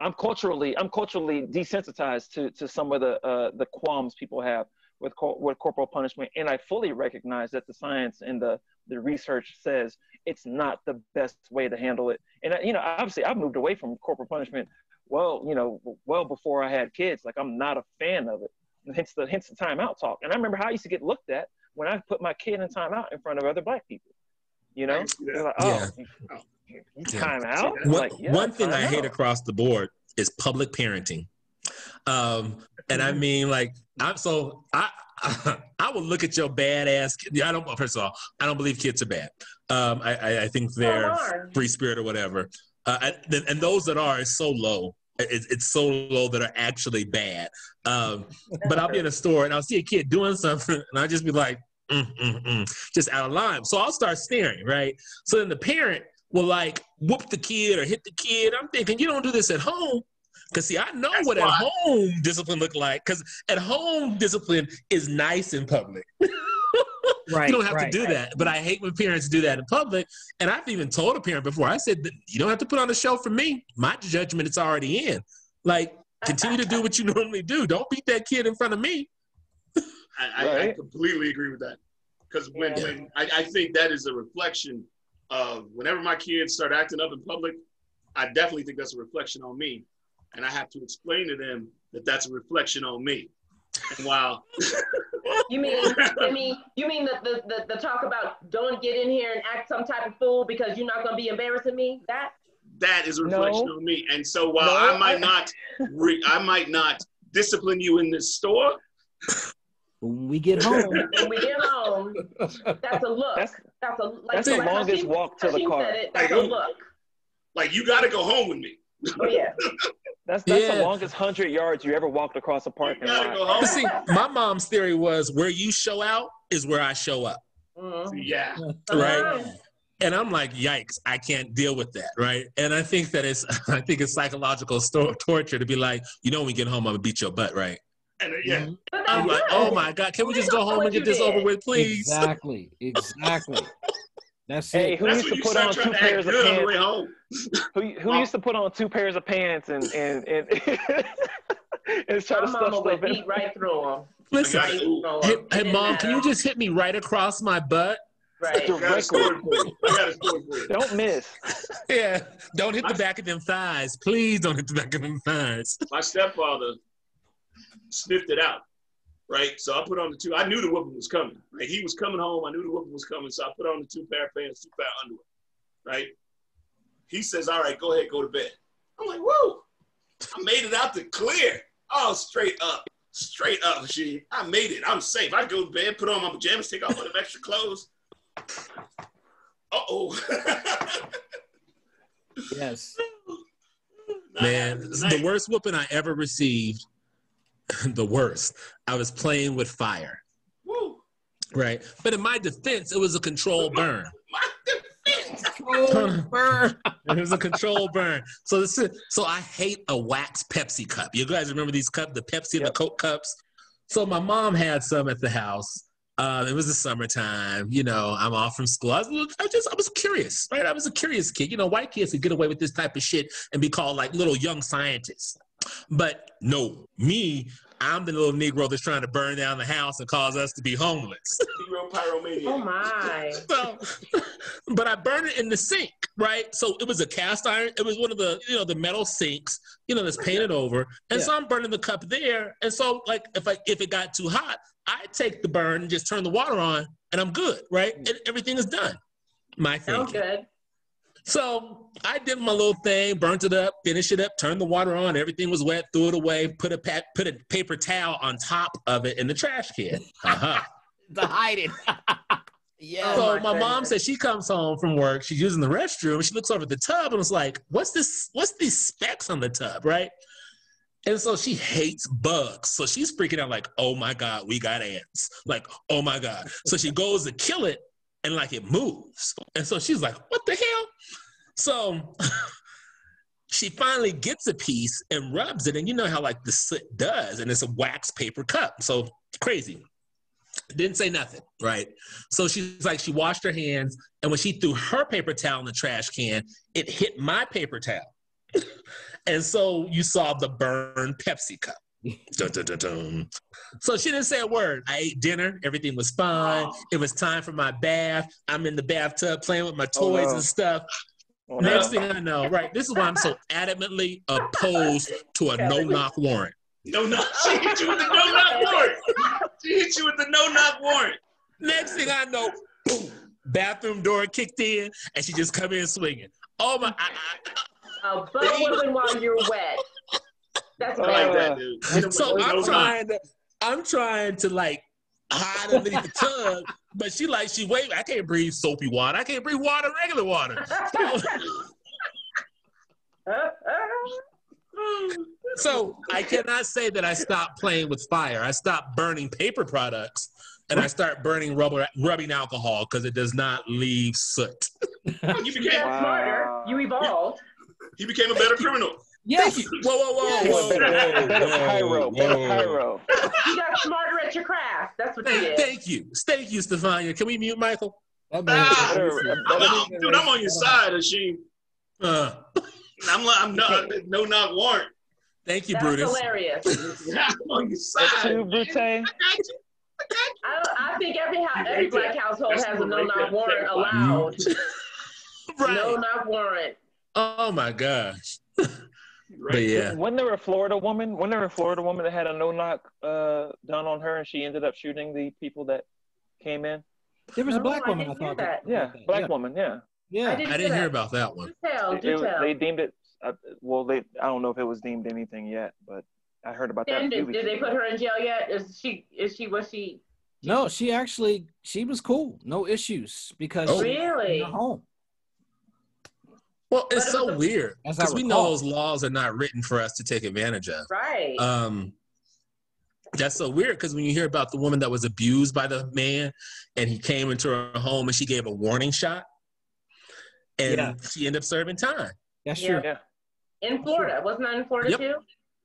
I'm culturally, I'm culturally desensitized to, to some of the, uh, the qualms people have with, cor- with corporal punishment. And I fully recognize that the science and the, the research says it's not the best way to handle it. And, uh, you know, obviously I've moved away from corporal punishment well, you know, well before I had kids. Like I'm not a fan of it. And hence the, hence the timeout talk. And I remember how I used to get looked at when I put my kid in timeout in front of other black people. You know, Yeah. They're like, oh, Yeah. You, you time out? One- One, Like, yeah, one thing I time hate across the board is public parenting. Um, and I mean, like, I'm so I [LAUGHS] I will look at your badass. Kid. I don't. First of all, I don't believe kids are bad. Um, I, I I think they're are. free spirit or whatever. Uh, and, and those that are is so low. It, it's so low that are actually bad. Um, but I'll be in a store and I'll see a kid doing something, [LAUGHS] and I'll just be like, mm, mm, mm, just out of line. So I'll start staring, right? So then the parent will like whoop the kid or hit the kid. I'm thinking, you don't do this at home. Cause see, I know That's what why- at home discipline look like. Cause at home discipline is nice in public. [LAUGHS] Right. you don't have right. to do that. But I hate when parents do that in public. And I've even told a parent before. I said, you don't have to put on a show for me. My judgment is already in. Like, continue to do what you [LAUGHS] normally do. Don't beat that kid in front of me. I, I, I completely agree with that. Because when, Yeah. when I, I think that is a reflection of whenever my kids start acting up in public, I definitely think that's a reflection on me. And I have to explain to them that that's a reflection on me. And while [LAUGHS] You mean, I mean, you mean the, the, the, the talk about don't get in here and act some type of fool because you're not going to be embarrassing me? That that is a No. reflection on me. And so while No, I might not, re, I might not discipline you in this store, When we get home, [LAUGHS] when we get home, that's a look. That's That's a like that's the like longest she- walk to the car. said it, that's Like, a look. like you got to go home with me. Oh yeah. [LAUGHS] That's that's Yeah. the longest hundred yards you ever walked across a You parking lot. go see, my mom's theory was where you show out is where I show up. Mhm. Yeah. Right. Sometimes. And I'm like, yikes, I can't deal with that, right? And I think that it's, [LAUGHS] I think it's psychological sto- torture to be like, you know, when we get home, I'm gonna beat your butt, right? And uh, yeah. But that's I'm like, oh my god, can we We just go home and get you this over with, please? [LAUGHS] exactly, exactly. That's Hey, it. who That's used to put on two trying to act pairs of good on the way pants? Who who Mom- used to put on two pairs of pants and and and, [LAUGHS] and try to My stuff mama would stuff in? beat right through them. Listen, I got- ooh. hey, hey mom, can you just hit me right across my butt? Right. I got a story for you. I got a story for you. Don't miss. [LAUGHS] Yeah. Don't hit the back of them thighs. Please don't hit the back of them thighs. My stepfather sniffed it out, right? So I put on the two. I knew the whooping was coming. Right? He was coming home. I knew the whooping was coming. So I put on the two pair of pants, two pair of underwear, right? He says, "All right, go ahead, go to bed." I'm like, "Whoa!" I made it out to clear. Oh, straight up, straight up. She, I made it. I'm safe. I go to bed, put on my pajamas, take off all the extra clothes. Uh oh. Yes. [LAUGHS] Man, the worst whooping I ever received, [LAUGHS] the worst. I was playing with fire, Woo. right? But in my defense, it was a controlled burn. [LAUGHS] My defense. [LAUGHS] Burn. It was a controlled burn. So this is, so I hate a wax Pepsi cup. You guys remember these cups, the Pepsi and the Coke cups? So my mom had some at the house. Uh, it was the summertime. You know, I'm off from school. I was, I just, I was curious, right? I was a curious kid. You know, white kids could get away with this type of shit and be called like little young scientists. But no, me, I'm the little Negro that's trying to burn down the house and cause us to be homeless. [LAUGHS] Zero pyromania. Oh my. so, [LAUGHS] but I burned it in the sink, right? So it was a cast iron. It was one of the, you know, the metal sinks, you know, that's painted over. And so I'm burning the cup there. And so, like, if I if it got too hot, I take the burn and just turn the water on, and I'm good, right? Mm. And everything is done. My thing. Sounds good. So I did my little thing, burnt it up, finished it up, turned the water on. Everything was wet. Threw it away. Put a pa- put a paper towel on top of it in the trash can. Uh-huh. [LAUGHS] To hide it. [LAUGHS] yeah. Oh, So my my, mom goodness. says she comes home from work. She's using the restroom. She looks over at the tub and was like, "What's this? What's these specks on the tub?" Right? And so she hates bugs. So she's freaking out like, "Oh my god, we got ants!" Like, "Oh my god!" So she goes to kill it, and like it moves. And so she's like, "What the hell?" So [LAUGHS] she finally gets a piece and rubs it, and you know how like the soot does, and it's a wax paper cup. So crazy. Didn't say nothing, right? So she's like, she washed her hands, and when she threw her paper towel in the trash can, it hit my paper towel. [LAUGHS] and so you saw the burned Pepsi cup. [LAUGHS] Dun, dun, dun. So she didn't say a word. I ate dinner. Everything was fine. It was time for my bath. I'm in the bathtub playing with my Oh, toys and stuff. Oh, Next no. thing I know, right? This is why I'm so adamantly opposed to a no knock warrant. No knock. She hit you with the no knock warrant. She hit you with the no knock warrant. Next thing I know, boom, bathroom door kicked in, and she just come in swinging. Oh my! I, I, A butt whipping while you're wet. That's I like that, dude. Hit him with so I'm no knock. trying to, I'm trying to like hide underneath the tub, but she like she wait. I can't breathe soapy water. I can't breathe water, regular water. So [LAUGHS] I cannot say that I stopped playing with fire. I stopped burning paper products. And I start burning rubber, rubbing alcohol because it does not leave soot. You [LAUGHS] You became, got smarter. You evolved. he became a better criminal. Yes. Whoa, whoa, whoa, whoa, Better, better, better whoa, pyro, better whoa. pyro. You got smarter at your craft. That's what you Thank, did. thank you. Thank you, Stephania. Can we mute Michael? That man- Ah, Better, I'm better, on, dude, I'm on your side, Hashim. Uh, I'm, like- I'm no, no knock warrant. thank you, That's Brutus. hilarious. [LAUGHS] I'm on your That side. too, Brute. I got you. I, don't, I think every hou- every black household That's has a the no right knock there. warrant allowed. [LAUGHS] Right. No knock warrant. Oh my gosh. [LAUGHS] But Right. yeah. Wasn't there a Florida woman? Wasn't there a Florida woman that had a no knock uh, done on her, and she ended up shooting the people that came in? There was a black woman. I didn't hear thought. that. Yeah, black woman. Yeah, I Yeah. didn't, I didn't hear about that one. Do tell. It- Do they deemed it. Uh, well, they I don't know if it was deemed anything yet, but I heard about that. a Then few did, did they put her in jail yet? Is she? Is she? Was she? No, she actually she was cool. No issues because Oh. she was in Really? home. Well, it's But it so was weird because we know those laws are not written for us to take advantage of. Right. Um, that's so weird because when you hear about the woman that was abused by the man and he came into her home and she gave a warning shot and Yeah. she ended up serving time. That's Yeah. true. Yeah. in Florida, wasn't that in Florida Yep. too?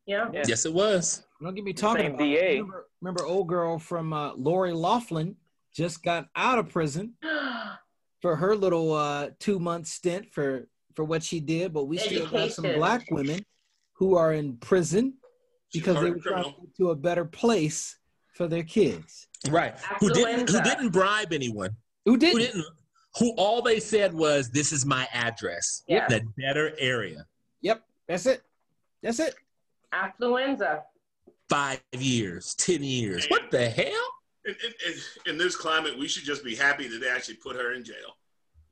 Yeah. Yeah. Yes, it was. Don't get me talking Same about it. DA. Remember, remember old girl from uh, Lori Loughlin just got out of prison [GASPS] for her little uh, two month stint for for what she did, but we still got some black women who are in prison She's because they were trying to criminal. get to a better place for their kids. Right. Who didn't who didn't bribe anyone. Who who didn't? didn't who all they said was this is my address Yeah. the better area Yep, that's it. That's it. Affluenza. five years ten years what the hell In, in, in, in this climate, we should just be happy that they actually put her in jail,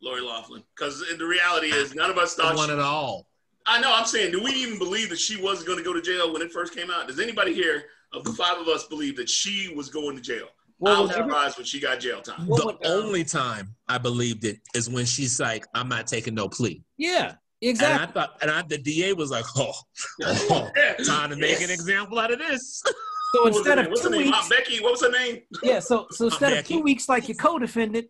Lori Loughlin. Because the reality is, none of us I thought. want She, it all I know. I'm saying, do we even believe that she wasn't going to go to jail when it first came out? Does anybody here of the five of us believe that she was going to jail? I was surprised when she got jail time. The went down? only time i believed it is when she's like i'm not taking no plea yeah, exactly. and i thought and I, the da was like oh, [LAUGHS] oh time to make an example out of this So instead of? What's her two name? weeks, Becky. What was her name? yeah. So so instead of two weeks like your co-defendant,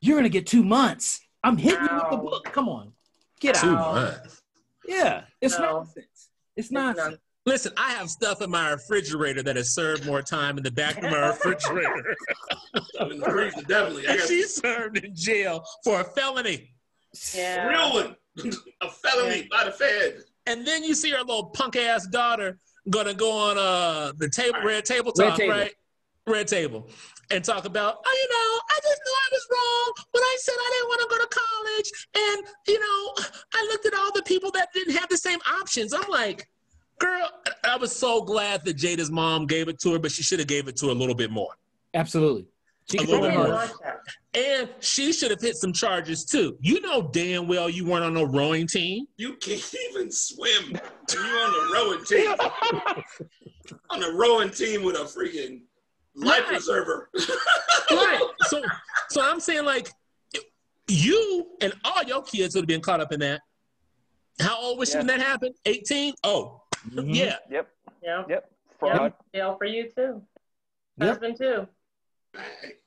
you're gonna get two months. I'm hitting you with the book. Come on, get Two out. Wow. months. Yeah, it's No. nonsense. It's It's nonsense. none. Listen, I have stuff in my refrigerator that has served more time in the back of my refrigerator. [LAUGHS] In the freezer, definitely. And she served in jail for a felony. a Yeah. real one. [LAUGHS] a felony by the Fed. And then you see her little punk ass daughter gonna go on uh the table red table Red Table. right? Red table. And talk about, oh, you know, I just knew I was wrong when I said I didn't want to go to college. And, you know, I looked at all the people that didn't have the same options. I'm like, girl, I was so glad that Jada's mom gave it to her, but she should have gave it to her a little bit more. Absolutely. She A little bit more. hard. watch that. And she should have hit some charges too. You know damn well you weren't on no rowing team. You can't even swim. And you on the rowing team. [LAUGHS] on the rowing team with a freaking life Right. preserver. [LAUGHS] Right. so so I'm saying like you and all your kids would have been caught up in that. How old was she when that happened? 18? Oh, Mhm. yeah. Yep. Yeah. Yep. Fraud. Jail for you too. Yep. Husband too.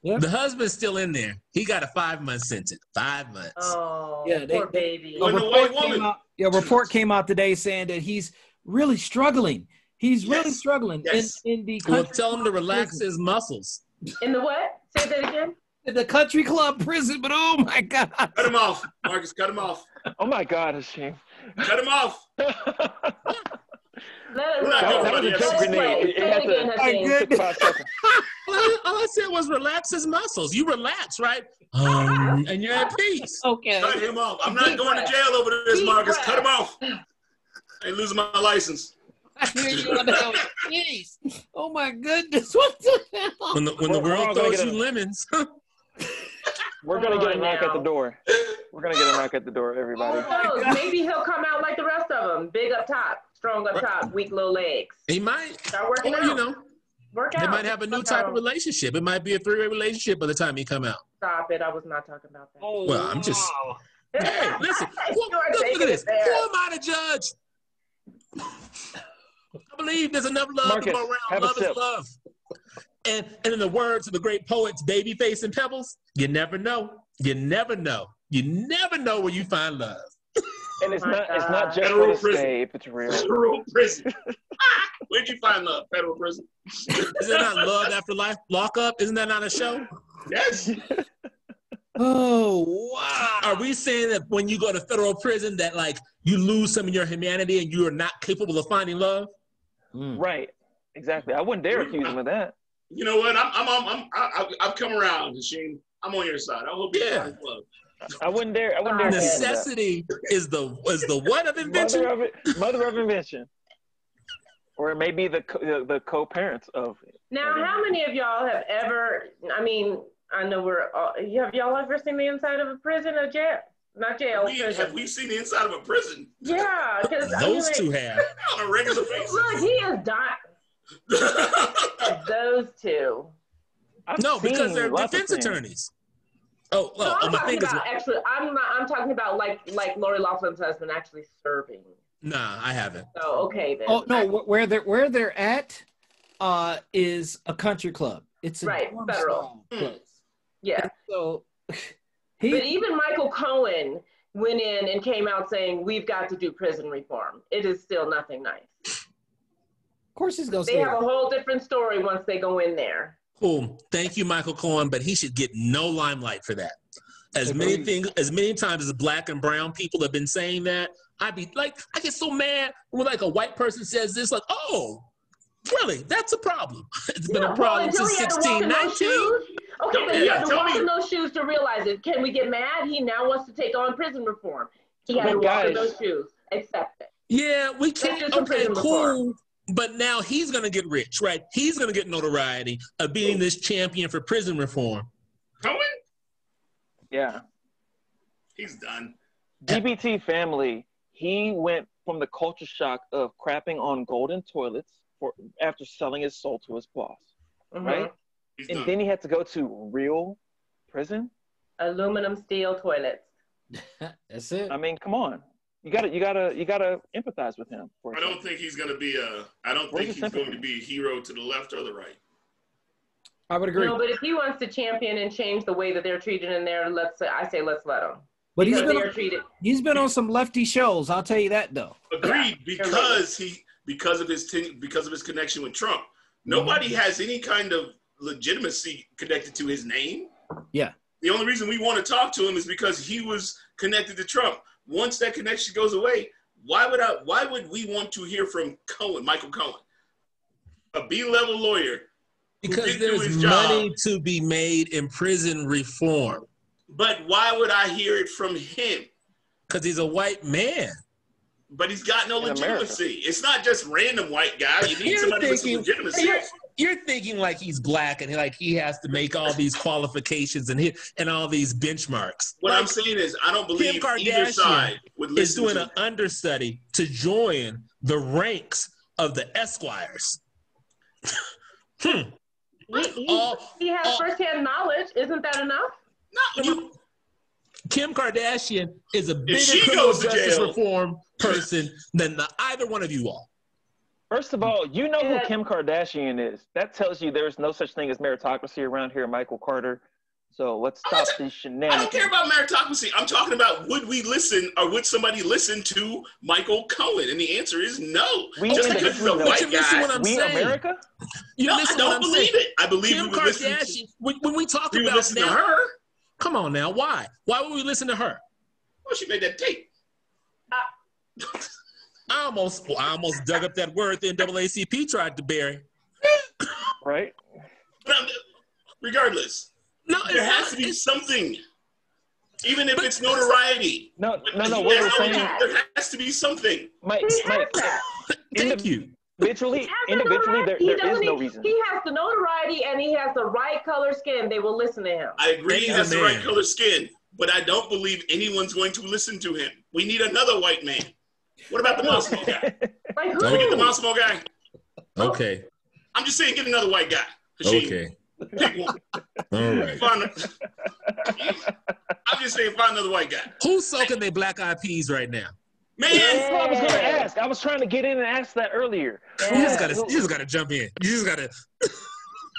The husband's still in there. He got a five month sentence. Five months. Oh, Yeah, they- poor baby. A the report, came woman- out, yeah, report [LAUGHS] came out today saying that he's really struggling. He's really struggling Yes. in, in the well, country tell him to club relax prison. his muscles. In the what? Say that again. In the country club prison, but oh my god! Cut him off, Marques. Cut him off. Oh my God, Hashim. Cut him off. [LAUGHS] Let it We're not roll. that was a jump grenade. It, it had to, My good- took five seconds. [LAUGHS] all, I, all I said was relax his muscles. You relax, right? Um, and you're at peace. Okay. Cut him off. I'm not going to jail over this, Deep Marques. breath. Cut him off. I ain't losing my license. I hear you on the [LAUGHS] Jeez. Oh my goodness! [LAUGHS] What the hell? When the when the We're- we're world throws you a- lemons. [LAUGHS] We're gonna get a Come on knock at the door. We're gonna get a knock at the door, everybody. Who knows? Maybe he'll come out like the rest of them. Big up top, strong up top, weak little legs. he might, Start working or out. you know, Work they out. might have a new Fuck type out. of relationship. It might be a three way relationship by the time he come out. Stop it. I was not talking about that. Oh, Well, I'm just- oh, wow. Hey, listen, who, look, look at this. Who am I to judge? I believe there's enough love Marques, to go around. Love is love. And, and in the words of the great poets, Babyface and Pebbles, you never know. You never know. You never know where you find love. And it's Oh my not it's not just Federal prison. stay if it's real. Federal prison. [LAUGHS] [LAUGHS] Where'd you find love? Federal prison. Is it not love after life lockup? Isn't that not a show? Yes. [LAUGHS] Oh wow! Are we saying that when you go to federal prison that like you lose some of your humanity and you are not capable of finding love? Mm. Right. Exactly. I wouldn't dare accuse him of that. You know what? I'm, I'm, I'm, I'm I, I've come around, Hashim. I'm on your side. I hope Yeah. find love. I wouldn't dare. I wouldn't dare. accuse him of that. Necessity is the is the what of invention? Mother of mother of invention. Or it may be the co- the, the co-parents of it. Now, how many of y'all have ever? I mean, I know we're. All, have y'all ever seen the inside of a prison or jail? Not jail. We, have we seen the inside of a prison Yeah, because Those two have. on a regular basis? Look, he is dying. [LAUGHS] Those two. I've No, because they're defense attorneys. Oh, So I'm oh, my talking fingers. about actually. I'm not. I'm talking about like like Lori Loughlin's husband actually serving. Nah, I haven't. Oh, okay then. Oh no, wh- where they're where they're at uh, is a country club. It's a Right, federal. style place. Yeah. So But even Michael Cohen went in and came out saying we've got to do prison reform. It is still nothing nice. of course he's gonna They say have a whole different story once they go in there. Cool. Thank you, Michael Cohen, but he should get no limelight for that. As many things, as many times as black and brown people have been saying that, I'd be like, I get so mad when like a white person says this, like, oh, really? That's a problem. [LAUGHS] It's been a problem well, since he had to walk in those 1619. Shoes. Okay, Don't- but he yeah, had to tell walk me- in those shoes to realize it. Can we get mad? He now wants to take on prison reform. He had But to walk in those shoes. Accept it. Yeah, we can't. Okay, prison cool. But now he's gonna get rich, right? He's gonna get notoriety of being this champion for prison reform. Cohen? Yeah. He's done. DBT family, he went from the culture shock of crapping on golden toilets for after selling his soul to his boss, Mhm. right? He's And done. then he had to go to real prison. Aluminum steel toilets. [LAUGHS] That's it. I mean, come on. You gotta, you gotta, you gotta empathize with him. For a I don't second. think he's going to be a. I don't Where's think the he's going to be a hero to the left or the right. I would agree. No, but if he wants to champion and change the way that they're treated in there, let's say I say let's let him. but he's because been on, treated. he's been on some lefty shows. I'll tell you that though. Agreed, because he because of his ten, because of his connection with Trump. Nobody Mm-hmm. has any kind of legitimacy connected to his name. Yeah. The only reason we want to talk to him is because he was connected to Trump. Once that connection goes away, why would I? Why would we want to hear from Cohen, Michael Cohen, a B-level lawyer? Because there's his job? money to be made in prison reform. But why would I hear it from him? Because he's a white man. But he's got no In America. legitimacy. It's not just random white guy. You need You're somebody with some thinking- legitimacy. You're, you're thinking like he's black and he, like he has to make all these qualifications and hit and all these benchmarks. What Like, I'm saying is, I don't believe Kim either Kardashian side would is doing to an understudy to join the ranks of the Esquires. [LAUGHS] hmm. He, he, All- he has all- firsthand knowledge. Isn't that enough? No, you, Kim Kardashian is a bigger criminal justice jail- reform person than the, either one of you all. First of all, you know who Kim Kardashian is. That tells you there's no such thing as meritocracy around here, Michael Carter. So let's stop ta- these I don't care shenanigans. about meritocracy. I'm talking about would we listen or would somebody listen to Michael Cohen? And the answer is no. We Just in because the- he's a white but you listen guy. what I'm we saying. America? You No, I listen to what don't believe saying. it. I believe Kim we would listen to, Kardashian, when, when we talk we would about listen to now, her. come on now, why? Why would we listen to her? Well, she made that tape. Uh, [LAUGHS] I almost, well, I almost dug up that word the NAACP tried to bury. Right? But regardless, No, there has not- to be something, even if But- it's notoriety. No, no, no. What There we're has- saying, there has to be something. Mike, He has Mike. Thank you. individually, He has the individually, there. He there is no reason. He has the notoriety and he has the right color skin. They will listen to him. I agree He's he a has the right color skin, but I don't believe anyone's going to listen to him. We need another white man. What about the Massimo guy? [LAUGHS] Like Can we get the who? Massimo guy? Okay. I'm just saying, get another white guy. Hashim. Okay. Pick one. All right. Find a- I'm just saying, find another white guy. Who's soaking their black eyed peas right now? Man, That's what I was going to ask. I was trying to get in and ask that earlier. You just gotta, you just gotta jump in. You just gotta. [LAUGHS]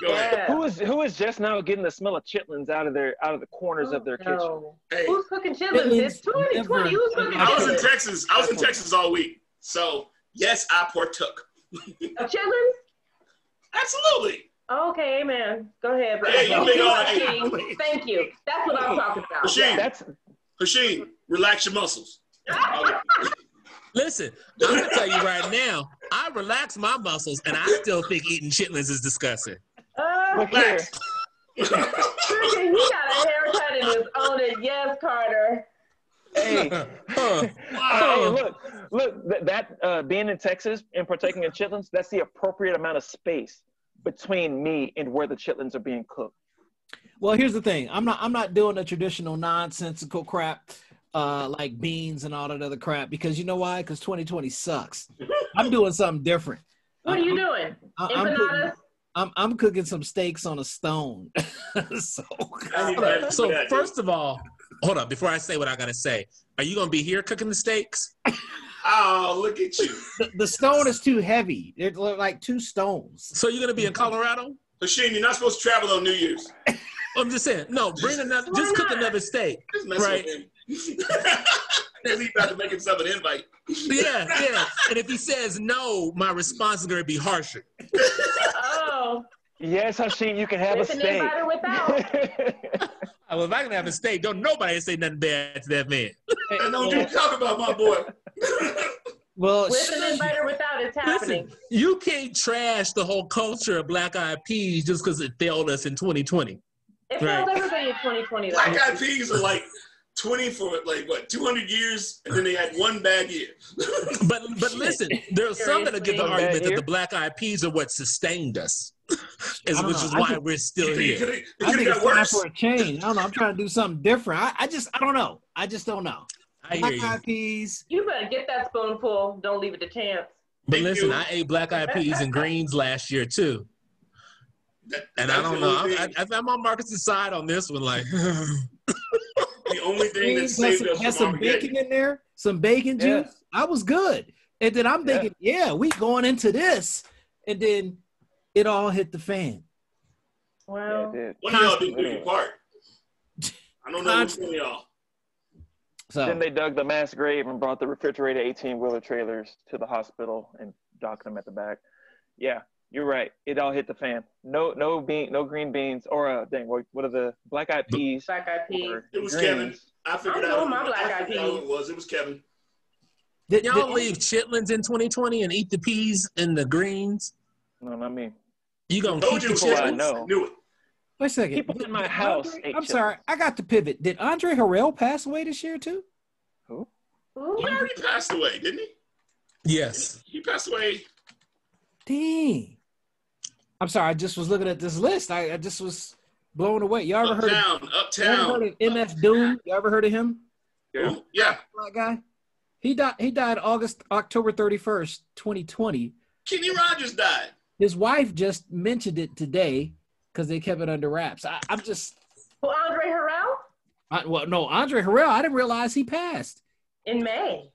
go ahead. Yeah. Who is who is just now getting the smell of chitlins out of their out of the corners of their oh, kitchen? Hey, Who's cooking chitlins? It's 2020. never- Who's cooking I was in? Texas. I was in Texas all week. So, yes, I partook. Of chitlins? [LAUGHS] Absolutely. Oh, okay, amen. Go ahead. brother. Hey, you big Thank old- you. hey, Thank you. That's what I'm talking about. Hashim, That's Hashim, relax your muscles. [LAUGHS] Listen, I'm gonna tell you right now. I relax my muscles, and I still think eating chitlins is disgusting. Look here. freaking, he got a haircut and is on it. Yes, Carter. Hey, [LAUGHS] Huh. hey, Oh. look, look. That, that uh, being in Texas and partaking in chitlins, that's the appropriate amount of space between me and where the chitlins are being cooked. Well, here's the thing. I'm not. I'm not doing the traditional nonsensical crap, uh, like beans and all that other crap. Because you know why? Because 2020 sucks. I'm doing something different. What are you I'm- doing? I- I'm, putting- Empanadas? I'm, I'm cooking some steaks on a stone. [LAUGHS] so I. So that, first of all, hold on. Before I say what I gotta say, are you gonna be here cooking the steaks? Oh, look at you. the, the stone is too heavy. They're like two stones. So you're gonna be in Colorado? Hashim, you're not supposed to travel on New Year's. [LAUGHS] I'm just saying. No, bring another. Just cook not? another steak. Just mess Right. Because he's about to make himself an invite. Yeah, yeah. And if he says no, my response is gonna be harsher. [LAUGHS] Yes, Hashim, you can have a with an steak. invite or without. Well, [LAUGHS] if I can have a steak, don't nobody say nothing bad to that man. And [LAUGHS] don't you talk about my boy. [LAUGHS] Well, With an invite or without, it's happening. Listen, you can't trash the whole culture of black eyed peas just because it failed us in 2020. It Right. failed everybody in 2020. though. Black Eyed Peas are like 20 for like what 200 years, and then they had one bad year. [LAUGHS] But but listen, there are some that give the Seriously? argument that the Black Eyed Peas are what sustained us, is, I don't which know. is why think- we're still You it here. could've- it I could think have it's got time for a change. I don't know. I'm trying to do something different. I, I just, I don't know. I just don't know. I hear Black you. Eyed Peas. You better get that spoonful. Don't leave it to chance. But Thank listen, you. I ate Black Eyed Peas and greens last year too, That- and I don't know. I, thing- I, I'm on Marques's side on this one. Like, [LAUGHS] the only thing that saved some, us has from some bacon in there, some bacon Yeah. juice. I was good. And then I'm Yeah. thinking, yeah, we going into this. And then it all hit the fan. Well, it did. One of y'all didn't do Constantly. your part. I don't know which one of y'all. So Then they dug the mass grave and brought the refrigerated 18 wheeler trailers to the hospital and docked them at the back. Yeah, you're right. It all hit the fan. No, no bean, no green beans, or uh, dang, what, what are the black eyed peas? Black Eyed Peas. It was greens. Kevin. I figured I out. know my Black I Eyed figured out who Peas. it was. It was Kevin. did, y'all did- leave chitlins in 2020 and eat the peas and the greens. No, not me. You gonna Told keep you the it was I know. Knew it. wait a second. People Did- in my house Andre- ate I'm chitlins. sorry. I got to pivot. Did Andre Harrell pass away this year too? Who? Ooh, He already passed away, didn't he? Yes. He passed away. Dang. I'm sorry. I just was looking at this list. I, I just was blown away. Y'all ever heard of, Uptown, you ever uptown. heard of MF Doom? You ever heard of him? Who? Yeah. Black guy. He died. He died August October 31st, 2020. Kenny Rogers died. His wife just mentioned it today because they kept it under wraps. I, I'm just. Well, Andre Harrell I, well, no, Andre Harrell. I didn't realize he passed. in May.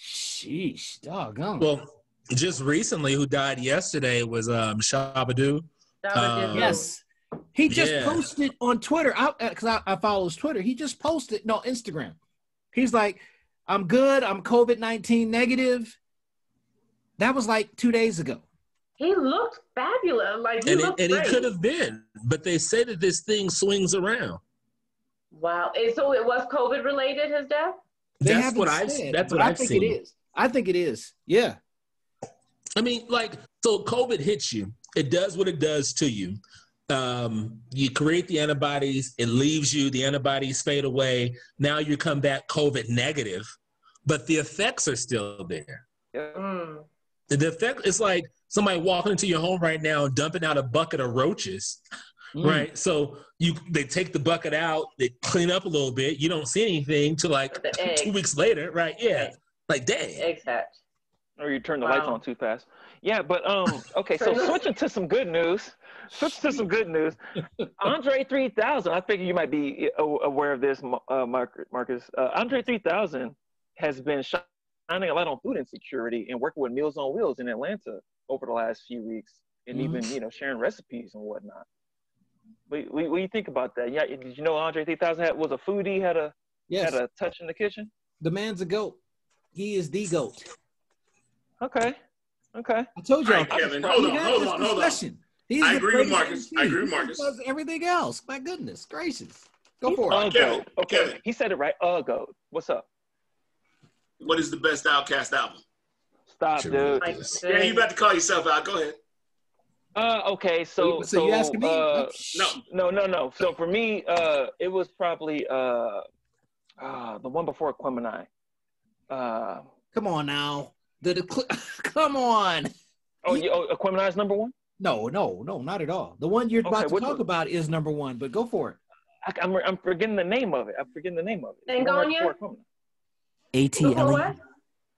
Sheesh, doggone. Well, just recently, who died yesterday was um, Shabba-Doo. That Uh, yes, he just Yeah. posted on Twitter. I because I, I follow his Twitter. He just posted no Instagram. He's like, "I'm good. I'm COVID nineteen negative." That was like two days ago. He looked fabulous. Like he And, it, and he could have been, but they say that this thing swings around. Wow. And so it was COVID related, his death? They That's haven't what I've said, that's what I I've think seen. it is. I think it is. Yeah. I mean, like, so COVID hits you. It does what it does to you. Um, you create the antibodies, it leaves you, the antibodies fade away. Now you come back COVID negative, but the effects are still there. Yeah. Mm. The effect is like somebody walking into your home right now, and dumping out a bucket of roaches, Mm. right? So you they take the bucket out, they clean up a little bit. You don't see anything till like two weeks later, right? Yeah, like dang. Hatch. Or you turn the lights on too fast. Yeah, but um, [LAUGHS] okay. So switching to some good news. Switching to some good news. [LAUGHS] Andre 3000. I figure you might be aware of this, uh, Mark- Marques. Uh, Andre 3000 has been shining a light on food insecurity and working with Meals on Wheels in Atlanta over the last few weeks, and Mhm. even you know sharing recipes and whatnot. What, what, what do you think about that? Yeah, did you know Andre 3000 had, was a foodie, had a Yes. had a touch in the kitchen? The man's a goat. He is the goat. Okay, okay. I told y'all. All right, Kevin, hold on, hold on, hold on. He's I the agree with greatest Marques. I agree with He Marques. does everything else. My goodness gracious. Go He's for a it. Kevin. Okay, Kevin. he said it right. A goat. What's up? What is the best OutKast album? Stop, dude. Like, Yeah, you about to call yourself out. Go ahead. Uh, okay, so so, you asking me? Uh, No. no, no, no. So for me, uh, it was probably uh, uh, the one before Aquemini. Uh, Come on now. The, the [LAUGHS] come on. oh, you, oh, Aquemini's number one. No, no, no, not at all. The one you're about to talk one? about is number one, but go for it. I, I'm, I'm forgetting the name of it. I'm forgetting the name of it. The one right Angonia? before Aquemini. Before what?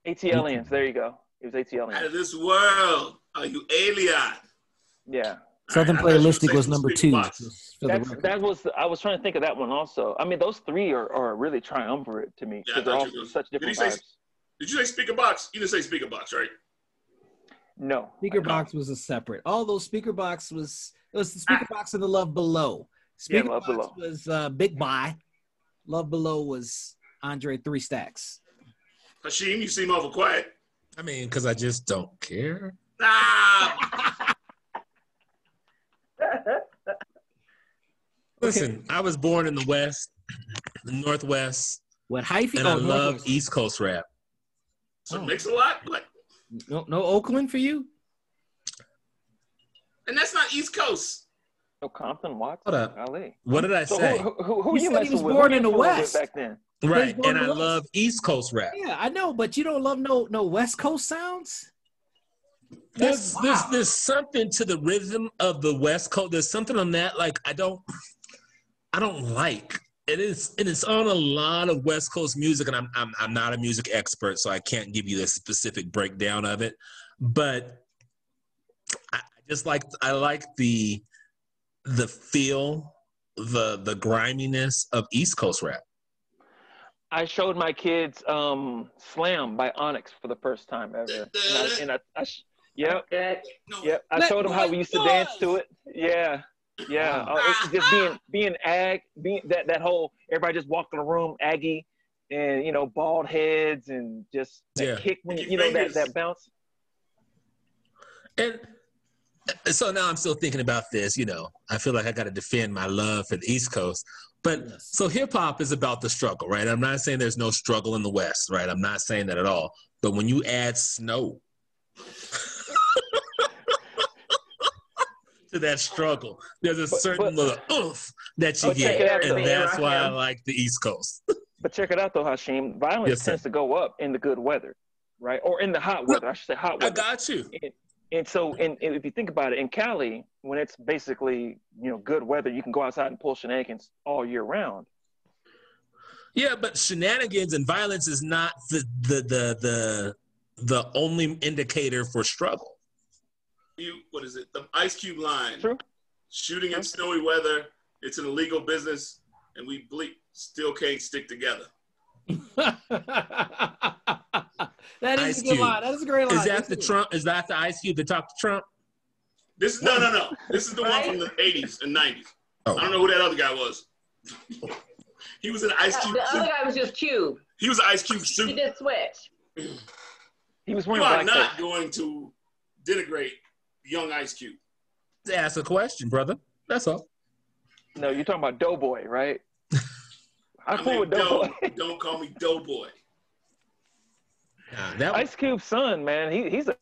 ATLiens. There you go. It was Out ATLiens. of this world. Are you alien? Yeah. Southern All right, I thought you were Playalistic was number two. Box. just for the That's, that was I was trying to think of that one also. I mean, those three are, are really triumvirate to me Yeah, because they're all such Did he different say- vibes. Did you say speaker box? You didn't say speaker box, right? No. Speaker box was a separate. All those speaker box was it was the speaker box and the love below. Speaker Love box Below. was uh, Big Boi. Love below was Andre Three Stacks. Hashim, you seem awful quiet. I mean, because I just don't care. Ah, [LAUGHS] Listen, I was born in the West, the Northwest, What hyphy? and I oh, love Northwest. East Coast rap. So Oh. mix a lot. Like, No, no Oakland for you. and that's not East Coast. Oh, Compton Watts. Hold up. Ali. What did I So say? who, who, who You you said he was with? born in the West. back then. right, and I West. love East Coast rap. Yeah, I know, but you don't love no no West Coast sounds. There's, That's there's there's something to the rhythm of the West Coast. There's something on that like I don't I don't like. It is it is on a lot of West Coast music, and I'm I'm I'm not a music expert, so I can't give you the specific breakdown of it. But I I just like I like the the feel, the the griminess of East Coast rap. I showed my kids um, "Slam" by Onyx for the first time ever, and I, and I, I sh- yep, yep. I Let showed them how we used to dance to it. Yeah, yeah. Wow. Oh, it's just being being ag, being that that whole everybody just walked in the room Aggie, and you know bald heads and just that Yeah. kick when you, you know that that bounce. And so now I'm still thinking about this. You know, I feel like I got to defend my love for the East Coast. But Yes. so hip hop is about the struggle, right? I'm not saying there's no struggle in the West, right? I'm not saying that at all. But when you add snow to that struggle, there's a certain but- little oomph that you Oh, get, out, and that's why I like the East Coast. [LAUGHS] But check it out though, Hashim. Violence Yes, tends to go up in the good weather, right? Or in the hot weather. I should say hot weather. I got you. And so, and, and if you think about it, in Cali, when it's basically you know good weather, you can go outside and pull shenanigans all year round. Yeah, but shenanigans and violence is not the the the the the only indicator for struggle. You, what is it? The Ice Cube line. True. Shooting in snowy weather. It's an illegal business, and we bleep still can't stick together. [LAUGHS] that is Ice a good Cube. line. That is a great line. Is that That's the good. Trump? Is that the Ice Cube that talked to Trump? This is no, no, no. This is the one from the '80s and '90s. Oh. I don't know who that other guy was. [LAUGHS] he was an Ice Cube. The other guy was just Cube. He was an Ice Cube He did switch. He was wearing. You are blackface. not going to denigrate young Ice Cube. Ask a question, brother. That's all. No, you're talking about Doughboy, right? [LAUGHS] I I fool mean, with Doughboy. don't call me Doughboy. Nah, that Ice Cube's son, man, he, he's a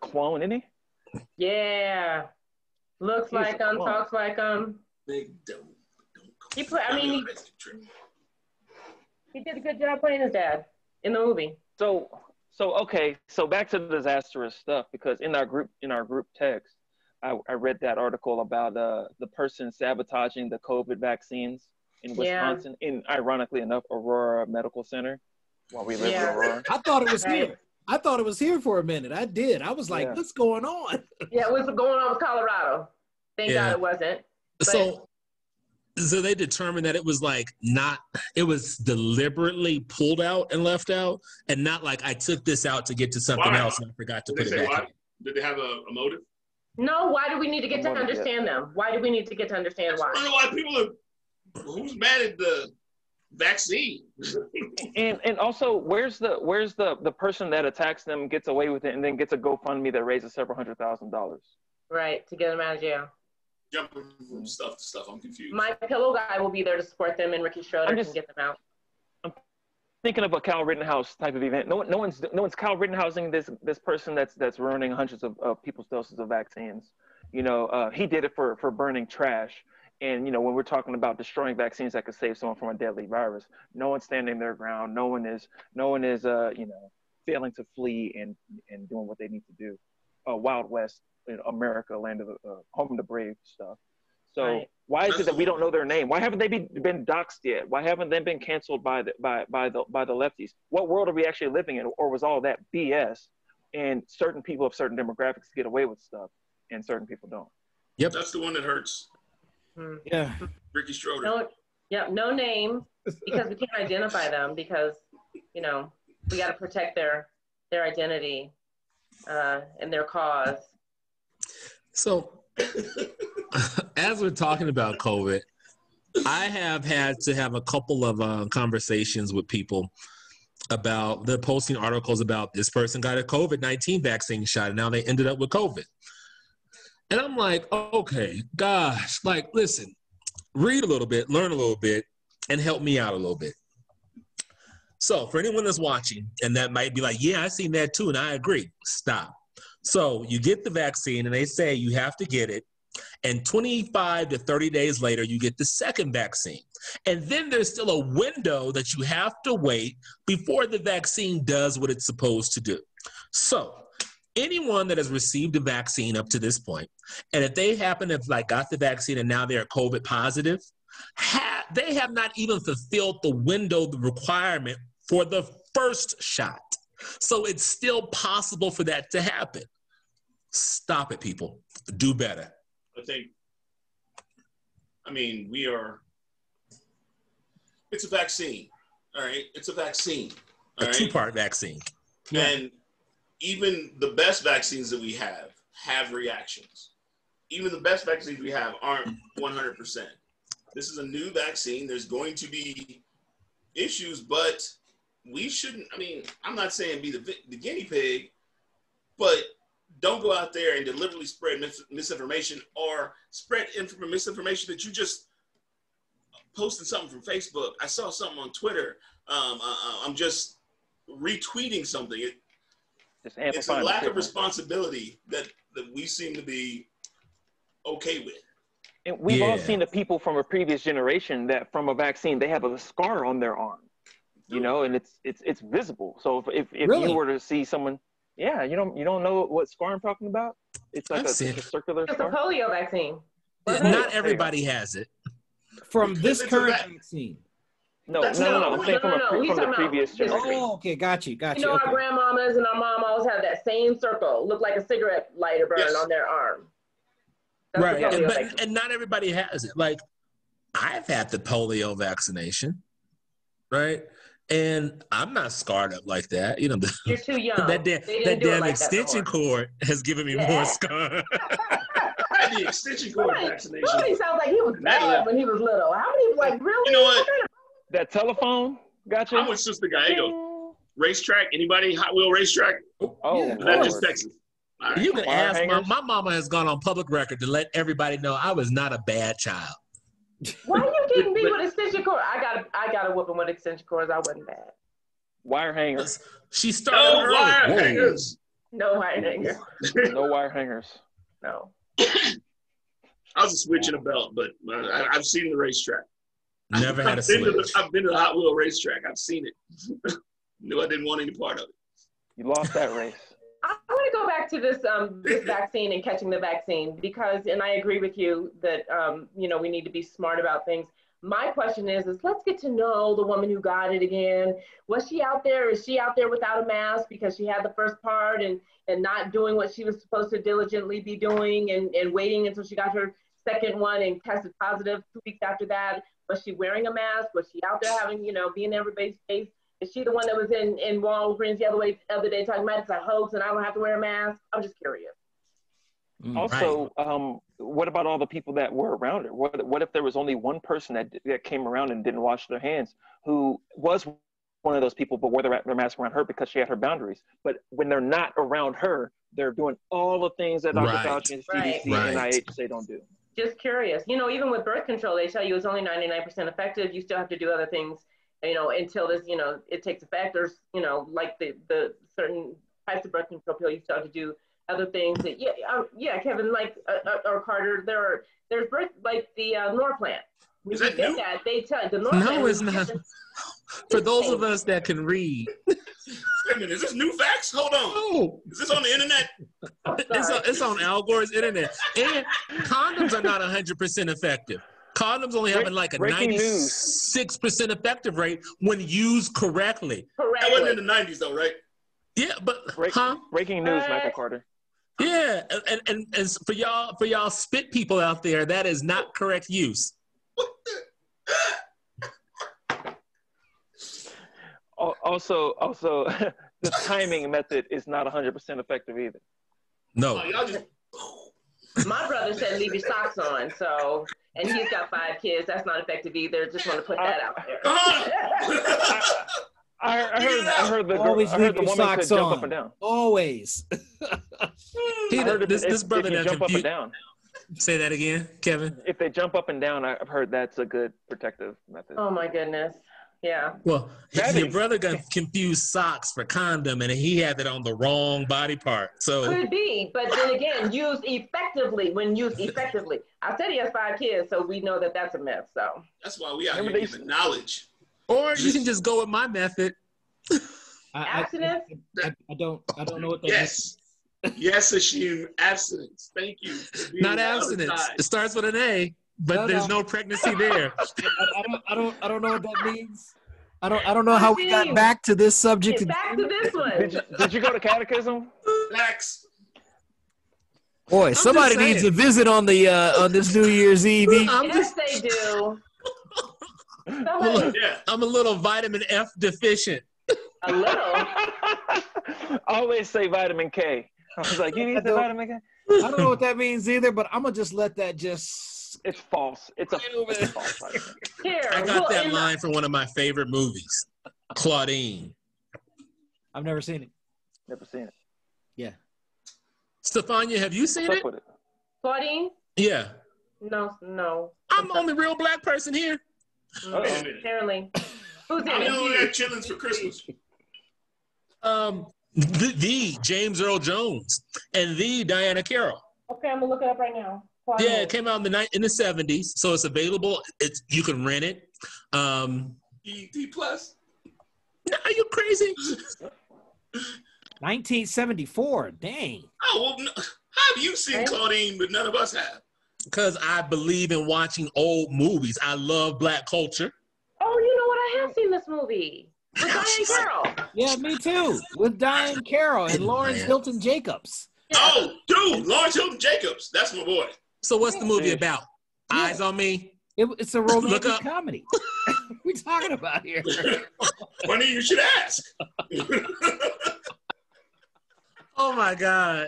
clone, isn't he? Yeah. Looks He's like him, talks like him. Big Doe. Don't call He play, I mean, he, he did a good job playing his dad in the movie. So, so okay, so back to the disastrous stuff because in our group in our group text, I, I read that article about uh, the person sabotaging the COVID vaccines in Yeah. Wisconsin, in ironically enough, Aurora Medical Center, while we live Yeah. in Aurora. I thought it was here. I thought it was here for a minute. I did. I was like, Yeah. what's going on? Yeah, what's going on with Colorado? Thank Yeah. God it wasn't. so so they determined that it was like not it was deliberately pulled out and left out and not like I took this out to get to something Why? else and I forgot to Did put they it say back why? in. Did they have a, a motive? No, why do we need to get to Come on, yeah. understand them? Why do we need to get to understand I don't why? know why people are. Who's mad at the vaccine? [LAUGHS] And and also, where's the where's the the person that attacks them gets away with it and then gets a GoFundMe that raises several hundred thousand dollars? Right, to get them out of jail. Jumping from stuff to stuff. I'm confused. My pillow guy will be there to support them, and Ricky Schroder I'm just- can get them out. I'm thinking of a Kyle Rittenhouse type of event. No, one- no one's no one's Kyle Rittenhousing this this person that's that's ruining hundreds of, of people's doses of vaccines. You know, uh, he did it for for burning trash. And you know, when we're talking about destroying vaccines that could save someone from a deadly virus, no one's standing their ground. No one is no one is uh you know failing to flee and and doing what they need to do. Uh, Wild West, you know, America, land of the uh, home of the brave stuff. So Right. why is it that we don't know their name? Why haven't they been, been doxxed yet? Why haven't they been canceled by the by by the by the lefties? What world are we actually living in, or was all that BS? And certain people of certain demographics get away with stuff, and certain people don't. Yep, that's the one that hurts. Hmm. Yeah. Ricky Schroder. No, yeah, no name because we can't identify them because you know we got to protect their their identity uh, and their cause. So, [LAUGHS] as we're talking about COVID, I have had to have a couple of uh, conversations with people about they're posting articles about this person got a COVID 19 vaccine shot and now they ended up with COVID. And I'm like, okay, gosh, like, listen, read a little bit, learn a little bit, and help me out a little bit. So, for anyone that's watching and that might be like, yeah, I seen that too, and I agree, stop. So you get the vaccine, and they say you have to get it And 25 to 30 days later, you get the second vaccine. And then there's still a window that you have to wait before the vaccine does what it's supposed to do. So, anyone that has received a vaccine up to this point, and if they happen to have like got the vaccine and now they're COVID positive, ha- they have not even fulfilled the window, the requirement for the first shot. So it's still possible for that to happen. Stop it, people. Do better. I think, I mean, we are, it's a vaccine. All right. It's a vaccine. All A right. two part vaccine. And even the best vaccines that we have have reactions. Even the best vaccines we have aren't 100%. This is a new vaccine. There's going to be issues, but we shouldn't. I mean, I'm not saying be the, the guinea pig, but don't go out there and deliberately spread mis- misinformation or spread inf- misinformation that you just posted something from Facebook. I saw something on Twitter. Um, I, I'm just retweeting something. It, Just it's a lack of responsibility that that we seem to be okay with. And we've all seen the people from a previous generation that from a vaccine they have a scar on their arm, you know, and it's it's it's visible. So if if, if Really? you were to see someone, yeah, you don't you don't know what scar I'm talking about? It's like a, seen it's a circular It's a scar. polio vaccine. Not everybody has it. From this current vaccine. No, no, That's no, not- no. I'm saying no, from, no, a no, pre- from the talking about previous generation. Oh, okay, got you, got You you. know, our Okay. grandmamas and our mom always have that same circle, look like a cigarette lighter burn Yes. on their arm. That's the Right. And, but, and not everybody has it. Like, I've had the polio vaccination, right? And I'm not scarred up like that. You know, the, You're too [LAUGHS] young. that, damn, that damn like extension before. cord has given me Yeah. more scar. [LAUGHS] The extension cord Somebody, vaccination. somebody sounds like he was bad when he was little. How many like really? You know what? That telephone, gotcha. I'm with Sister Gallego. Racetrack. Anybody Hot Wheel racetrack? Oh, oh Yeah. That's just Lord. Texas. All right. You can Wire ask my, my mama has gone on public record to let everybody know I was not a bad child. Why are you getting me with extension cords? I got I got a whooping with extension cords. I wasn't bad. wire hangers. She started No early. wire Whoa. hangers. No wire hanger. [LAUGHS] No wire hangers. No. [COUGHS] I was a switch a belt, but uh, I, I've seen the racetrack. Never had a I've been, to switch. the, I've been to the Hot Wheel racetrack. I've seen it. [LAUGHS] Knew I didn't want any part of it. You lost that race. Want to go back to this um, this vaccine and catching the vaccine because, and I agree with you that um, you know we need to be smart about things. My question is, is let's get to know the woman who got it again. Was she out there? Is she out there without a mask because she had the first part and and not doing what she was supposed to diligently be doing and, and waiting until she got her second one and tested positive two weeks after that? Was she wearing a mask? Was she out there having you know being in everybody's face? Is she the one that was in, in Walgreens the other way other day talking about it's a hoax and I don't have to wear a mask? I'm just curious. Mm. Also, um, what about all the people that were around her? What what if there was only one person that that came around and didn't wash their hands, who was one of those people, but wore their, their mask around her because she had her boundaries. But when they're not around her, they're doing all the things that Dr. Right. Fauci and Right. CDC and NIH say don't do. Just curious. You know, even with birth control, they tell you it's only 99% effective. You still have to do other things, you know, until this, you know, it takes effect. There's, you know, like the, the certain types of birth control pill, you start to do other things that, yeah, uh, yeah, Kevin, like, uh, uh, or Carter, there are, there's birth, like the uh, Norplant. When Is you that get new? that, they tell the Norplant. No, it's not. get [LAUGHS] For those of us that can read, Wait a minute, is this new facts? Hold on. oh, Is this on the internet? [LAUGHS] it's, on, it's on Al Gore's internet. And condoms are not 100% effective. Condoms only having like a breaking 96% effective rate when used correctly. That wasn't in the 90s, though, right? Yeah, but Break, huh? Breaking news, What? Michael Carter. Yeah, and, and and for y'all for y'all spit people out there, that is not correct use. Also, also, [LAUGHS] the timing method is not 100% effective either. No. Oh, y'all just. My brother said leave your socks on, so, and he's got five kids. That's not effective either. Just want to put that out there. Come on. [LAUGHS] I, I heard, I heard the girl, Always I heard the woman socks said jump on. up and down. Always. [LAUGHS] He, I heard this if, this brother if you that jump up and down. Say that again, Kevin. If they jump up and down, I've heard that's a good protective method. Oh my goodness. Yeah. Well, That your is- brother got confused socks for condom, and he had it on the wrong body part. So Could be, but then again, used effectively when used effectively. I said he has five kids, so we know that that's a myth. So That's why we out Remember here they- giving knowledge. Or you can just go with my method. [LAUGHS] I, I, Abstinence? I, I don't. I don't know what that Yes. [LAUGHS] yes, Hashim. Abstinence. Thank you. Not on abstinence. side. It starts with an A, but No, there's no. no pregnancy there. [LAUGHS] I, I don't. I don't. I don't know what that means. I don't. I don't know how we got back to this subject. Get back to this Did one. you, did you go to catechism? Relax. Boy, just somebody needs a visit on the uh, on this New Year's Eve. [LAUGHS] I'm Yes, just they do. I'm Somebody, Yeah. I'm a little vitamin F deficient. a little. I [LAUGHS] always say vitamin K. I was like, you need the vitamin K? I don't know what that means either, but I'm gonna just let that just. It's false. It's a, Right it's false vitamin. [LAUGHS] Here, I got that end line from one of my favorite movies, Claudine. I've never seen it. Never seen it. Yeah. Stephania, have you seen it? it. Claudine? Yeah. No, no. I'm the only real black person here. Uh-oh. Wait a minute. Apparently. Who's in I know we had chillings for Christmas. Um, the, the James Earl Jones and the Diahann Carroll. Okay, I'm gonna look it up right now. Yeah, it came out in the night in the '70s, so it's available. It's you can rent it. Um, ET plus. nah, are you crazy? 1974. Dang. Oh, well, how have you seen Claudine, but none of us have? Because I believe in watching old movies. I love black culture. Oh, you know what? I have seen this movie. With Diahann Carroll. Yeah, me too. With Diahann Carroll and Lawrence. Hilton Jacobs. Oh, dude, Lawrence Hilton Jacobs. That's my boy. So what's the movie Yeah. about? Eyes on me. It, it's a romantic up. comedy. [LAUGHS] what are we talking about here? [LAUGHS] Funny you should ask. [LAUGHS] Oh my god.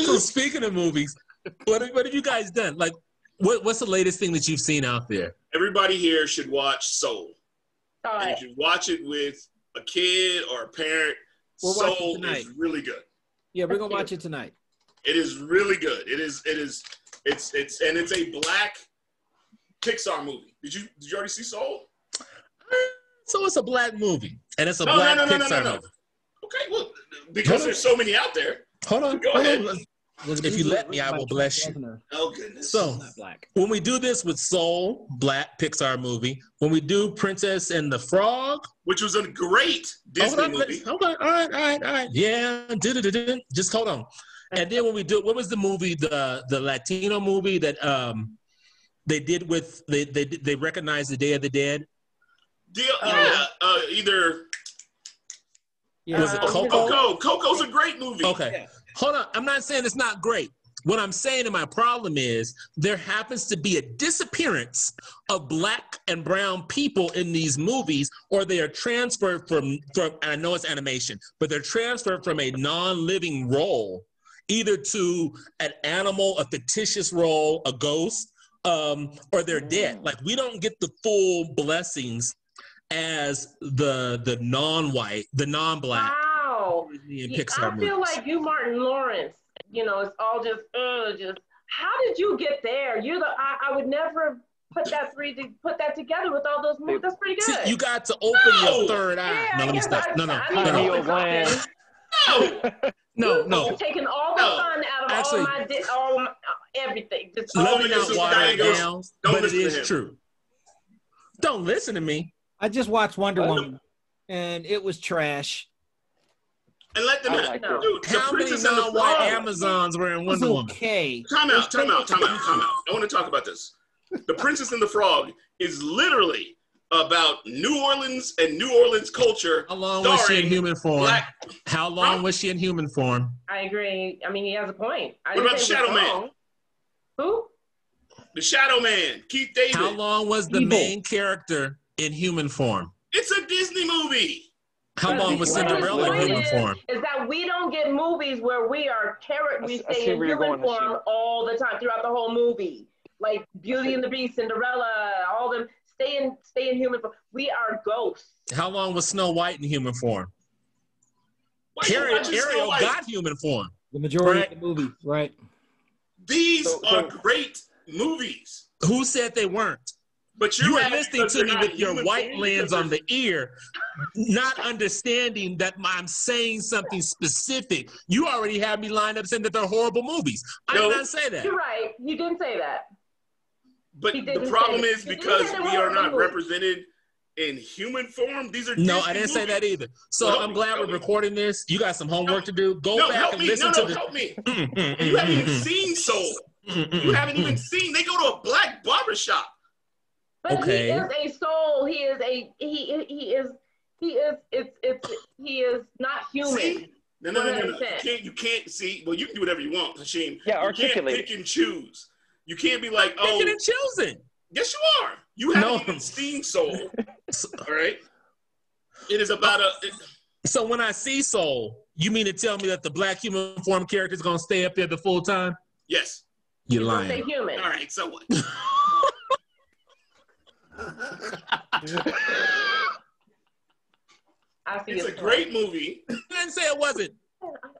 so speaking of movies, what have, what have you guys done? Like, what, what's the latest thing that you've seen out there? Everybody here should watch Soul. All And right. you should watch it with a kid or a parent. We'll Soul is really good. Yeah, we're gonna watch it tonight. It is really good. It is. It is. It's. It's. And it's a black Pixar movie. Did you? Did you already see Soul? Uh, so it's a black movie, and it's a No, no, black no, no, no, Pixar no, no. movie. Okay. Well, because there's so many out there. Hold on, Go hold ahead. on. If you let me, I will bless you. Oh goodness. So when we do this with Soul, black Pixar movie, when we do Princess and the Frog, which was a great Disney hold on, movie. Okay, all right, all right, all right. Yeah, just hold on. And then when we do, what was the movie, the the Latino movie that um they did with they they they recognized the Day of the Dead? Deal, yeah. Uh, either Yeah. Was it Um, Coco? Coco. Coco's a great movie. Okay. Yeah. Hold on. I'm not saying it's not great. What I'm saying and my problem is there happens to be a disappearance of black and brown people in these movies, or they are transferred from from and I know it's animation, but they're transferred from a non-living role either to an animal, a fictitious role, a ghost, um, or they're dead. Like we don't get the full blessings as the the non-white, the non-black Wow. Disney Yeah, Pixar I feel movies. like you, Martin Lawrence. You know, it's all just, uh, just. How did you get there? You're the. I, I would never put that three to put that together with all those movies. That's pretty See, good. you got to open No. your third eye. Yeah, no, let me stop. I- No, no, I no, no, Pineal open gland. something. No. No, You've no. taken all the No. fun out of Actually- all my, di- all my, everything. Just Let me Only not listen to water it Diane down, Don't but it listen to is him. true. Don't listen to me. I just watched Wonder Well, Woman, and it was trash. And let them I out. like No. Dude, the How many Princess and the non-white Amazons were in It was Wonder Woman? okay. Time out, time out, time out, time out. I want to talk about this. The Princess and the Frog is literally about New Orleans and New Orleans culture. How long was she in human form? Black. How long was she in human form? I agree. I mean, he has a point. I What about say it Shadow Man? wrong. Who? The Shadow Man, Keith David. How long was the Evil. main character in human form? It's a Disney movie. How But long was Cinderella in is- human form? Is that we don't get movies where we are character, I we s- I stay see in human form all the time throughout the whole movie. Like Beauty and the Beast, Cinderella, all them stay in stay in human form. We are ghosts. How long was Snow White in human form? Why Ariel, Ariel got human form. The majority Right. of the movie, right? These So- are so- great movies. Who said they weren't? But you're You are listening to me with your white beings, lens on the ear, not understanding that I'm saying something specific. You already have me lined up saying that they're horrible movies. I No. did not say that. You're right. You didn't say that. But the problem say that. is He didn't because we are not ugly. represented in human form. These are No, Disney I didn't say that either. So Well, I'm glad we're me. recording this. You got some homework to do. Go No, back and me. listen No, to no, the. help me. [LAUGHS] Mm, mm, You haven't mm, even mm, seen Soul. mm, mm, You haven't mm. even seen. They go to a black barbershop. But Okay. he is a soul. He is a he he is he is it's it's he is not human. See? No, no, no, no, no. You 100%. can't. You can't see. Well, you can do whatever you want, Hashim. Yeah, you articulate can't pick and choose. You can't be like, Picking oh, and choosing. yes, you are. You haven't No. even seen Soul. [LAUGHS] All right. It is about a. it- So when I see Soul, you mean to tell me that the black human form character is gonna stay up there the full time? yes. You're He's gonna say lying. human. All right. So what? [LAUGHS] I see It's a great movie. I [LAUGHS] didn't say it wasn't.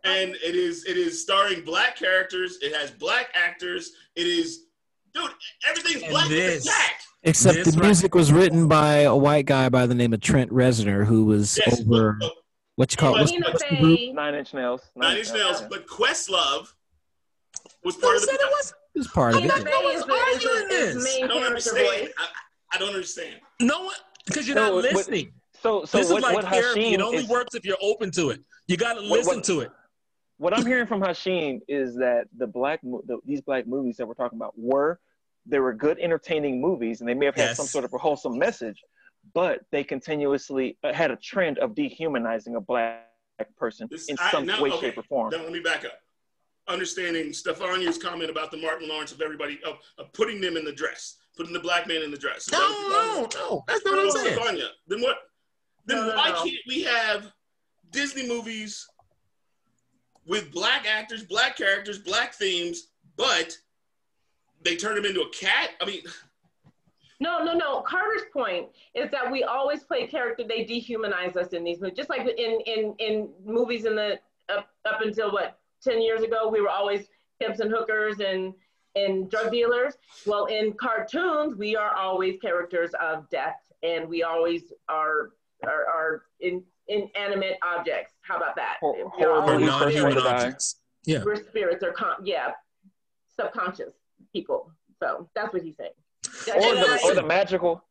And it is it is starring black characters. It has black actors. It is, dude, everything's And black this- with Except This the right- music was written by a white guy by the name of Trent Reznor, who was Yes, over but- what you call But what's, Tina what's the group? Nine Inch Nails. Nine Inch Nails, yeah. but Questlove was Who part of the. it was? It was part of it. Fey No one's is arguing this. I don't understand. I, I don't understand. No one, because you're No, not what- listening. So, so this what, is like what therapy. Hashim It only is, works if you're open to it. You got to listen what- to it. what I'm hearing from Hashim is that the black, the, these black movies that we're talking about were, they were good, entertaining movies, and they may have had Yes. some sort of a wholesome message, but they continuously uh, had a trend of dehumanizing a black person This- in I- some now- way, okay, shape, or form. Then let me back up. Understanding Stephania's comment about the Martin Lawrence of everybody of, of putting them in the dress, putting the black man in the dress. Is that what you're No, no, no. That's not what I'm saying. Stephania, then what? Then No, no, why no. can't we have Disney movies with black actors, black characters, black themes, but they turn them into a cat? I mean, [LAUGHS] No, no, no. Carter's point is that we always play character. They dehumanize us in these movies, just like in in in movies in the up up until what ten years ago, we were always pimps and hookers and and drug dealers. Well, in cartoons, we are always characters of death, and we always are are, are in inanimate objects. How about that? Hor- We are Or non-human First One spirits. Objects. Yeah. We're spirits or con- yeah, subconscious people. So that's what he's saying. Or the, or the magical.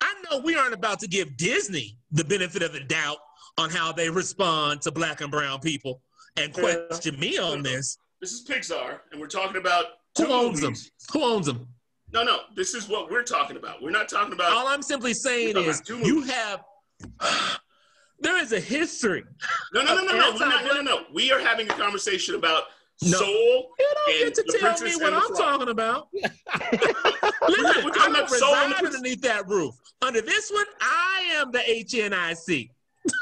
I know we aren't about to give Disney the benefit of the doubt on how they respond to black and brown people and Yeah. question me on this. this is Pixar, and we're talking about Who two owns them? Who owns them? No, no, this is what we're talking about. We're not talking about. All I'm simply saying is you have [SIGHS] there is a history. No, no, no, no, no. Not, no, no, no. We are having a conversation about No. soul. You don't And get to tell me what I'm talking about. [LAUGHS] We're Listen, talking I about don't soul and the underneath that roof. Under this one, I am the HNIC.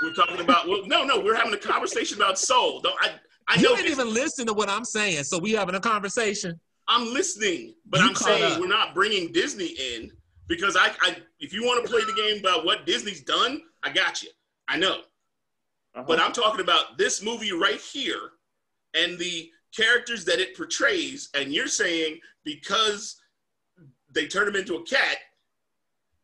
We're talking about. Well, no, no. We're having a conversation about soul. Don't I? I You know. didn't even listen to what I'm saying, so we having a conversation. I'm listening, but You I'm saying up. we're not bringing Disney in because I, I. If you want to play the game about what Disney's done, I got you. I know. Uh-huh. But I'm talking about this movie right here and the characters that it portrays. And you're saying because they turn him into a cat,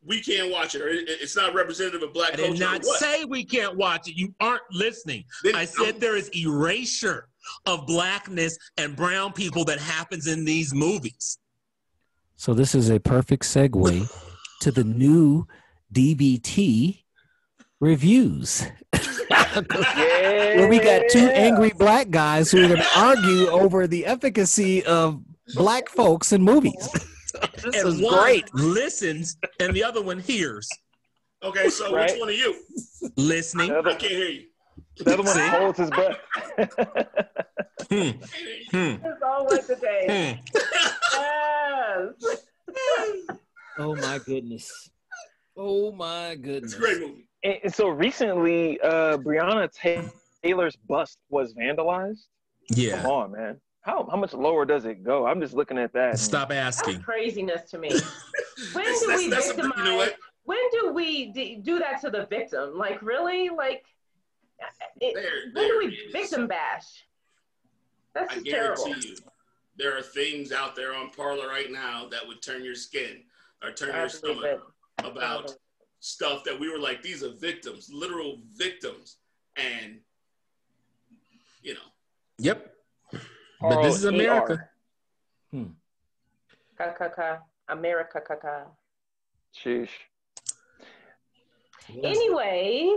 we can't watch it, or it's not representative of black I culture. did not what? say we can't watch it. You aren't listening. Then I said I'm- there is erasure of blackness and brown people that happens in these movies. So this is a perfect segue to the new DBT reviews. yeah. [LAUGHS] Where we got two angry black guys who are going to argue over the efficacy of black folks in movies. [LAUGHS] this and is one great. listens and the other one hears. Okay, so Right. which one are you? Listening. The I can't hear you. the other one holds his breath. Hmm, I [LAUGHS] can't hear you. hmm, It's always the day. hmm. Yes. Oh my goodness. Oh my It's goodness. a great movie. And, and so recently, uh, Breonna Taylor's bust was vandalized. Yeah. Come Yeah. on, man. How, how much lower does it go? I'm just looking at that. and- Stop That's asking. craziness to me. [LAUGHS] When That's- do that's- we that's a- victimize? you know? When do we d- do that to the victim? Like really? Like it, There, when there do it we is. victim bash? That's I guarantee terrible. you, there are things out there on Parler right now that would turn your skin. or turn I your stomach it. about stuff that we were like, these are victims, literal victims, and you know, Yep. But this is America. Hmm. Ka ka ka. America ka ka. Sheesh. Anyway,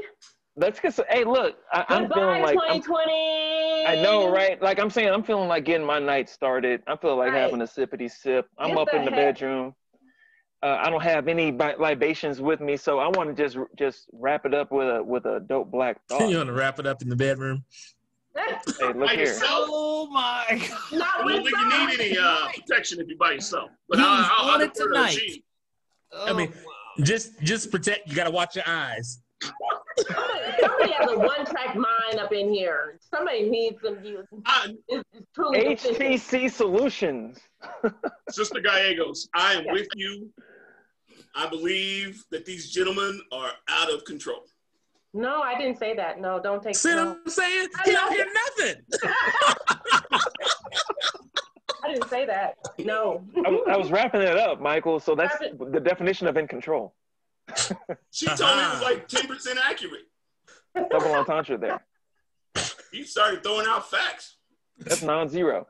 Let's get some. Hey, look, I, I'm goodbye feeling like I'm, 2020. I know, right? Like I'm saying, I'm feeling like getting my night started. I feel like Right. having a sippity sip. I'm Get up the in the heck- bedroom. Uh, I don't have any libations with me, so I want to just just wrap it up with a with a dope black [LAUGHS] thought. you want to wrap it up in the bedroom? Hey, look by here. yourself. Oh my God. Not I don't think you need any uh, protection if you're by yourself. But He's I'll, I'll, on I'll it tonight. Gene. I mean, just just protect. You got to watch your eyes. Somebody, somebody has a one-track mind up in here. Somebody needs some. You I, is, is truly. HTC Solutions. [LAUGHS] Sister Gallegos, I am with you. I believe that these gentlemen are out of control. No, I didn't say that. No, don't take. See what I'm saying? I He don't hear nothing. [LAUGHS] [LAUGHS] I didn't say that. No. I, was- I was wrapping it up, Michael. So that's the definition of in control. [LAUGHS] She told me it was like 10% accurate. Double entendre there. You started throwing out facts. That's non-zero.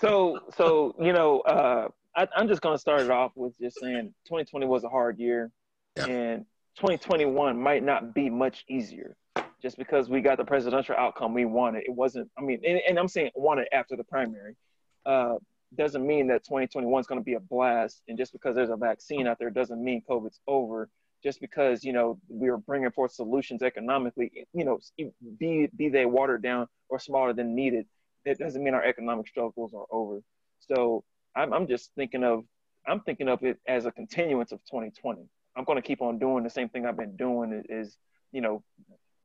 So, so you know, uh, I, I'm just gonna start it off with just saying 2020 was a hard year, Yeah. and 2021 might not be much easier, just because we got the presidential outcome we wanted. It wasn't. I mean, and, and I'm saying wanted after the primary. Uh, doesn't mean that 2021 is going to be a blast, and just because there's a vaccine out there doesn't mean COVID's over. Just because you know we are bringing forth solutions economically, you know, be be they watered down or smaller than needed, it doesn't mean our economic struggles are over. So I'm, I'm just thinking of I'm thinking of it as a continuance of 2020. I'm going to keep on doing the same thing I've been doing is, you know,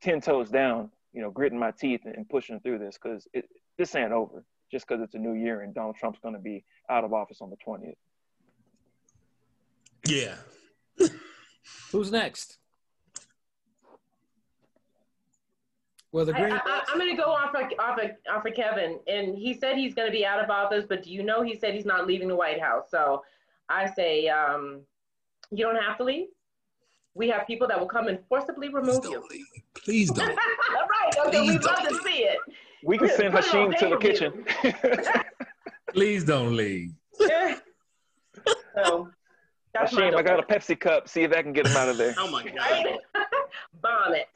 10 toes down, you know, gritting my teeth and pushing through this because this ain't over just because it's a new year and Donald Trump's going to be out of office on the 20th. Yeah. Who's next? Well, the I, green. I, I'm going to go off of, off, of, off of Kevin, and he said he's going to be out of office, but do you know he said he's not leaving the White House? So I say, um, you don't have to leave. We have people that will come and forcibly Please remove you. don't leave. Please don't. [LAUGHS] right. Okay, Please we'd love don't to leave. see it. We can send [LAUGHS] put it on Hashim to the kitchen. [LAUGHS] Please don't leave. so Hashim, I got a. Pepsi cup. See if I can get him out of there. Oh my God. Right?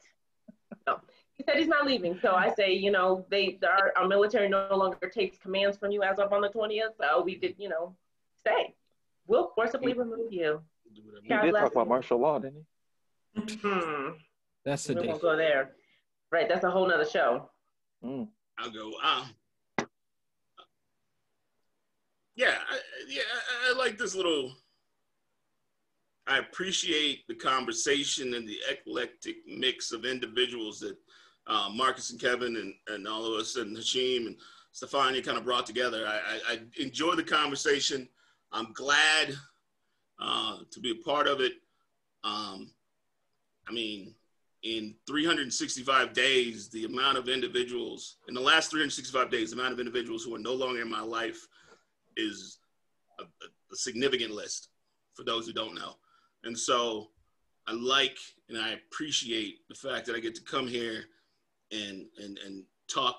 Bomb it. No. He said he's not leaving. So I say, you know, they our, our military no longer takes commands from you as of on the 20th. So we did, you know, stay. We'll forcibly remove you. He God did bless talk about martial law, didn't Hmm. That's the We the won't go there. Right. That's a whole nother show. Mm. I'll go. Um, yeah, I, yeah, I, I like this little. I appreciate the conversation and the eclectic mix of individuals that uh, Marques and Kevin and, and all of us and Hashim and Stephania kind of brought together. I, I, I enjoy the conversation. I'm glad uh, to be a part of it. Um, I mean, in 365 days, the amount of individuals in the last 365 days, the amount of individuals who are no longer in my life is a, a, a significant list for those who don't know. And so I like and I appreciate the fact that I get to come here and and and talk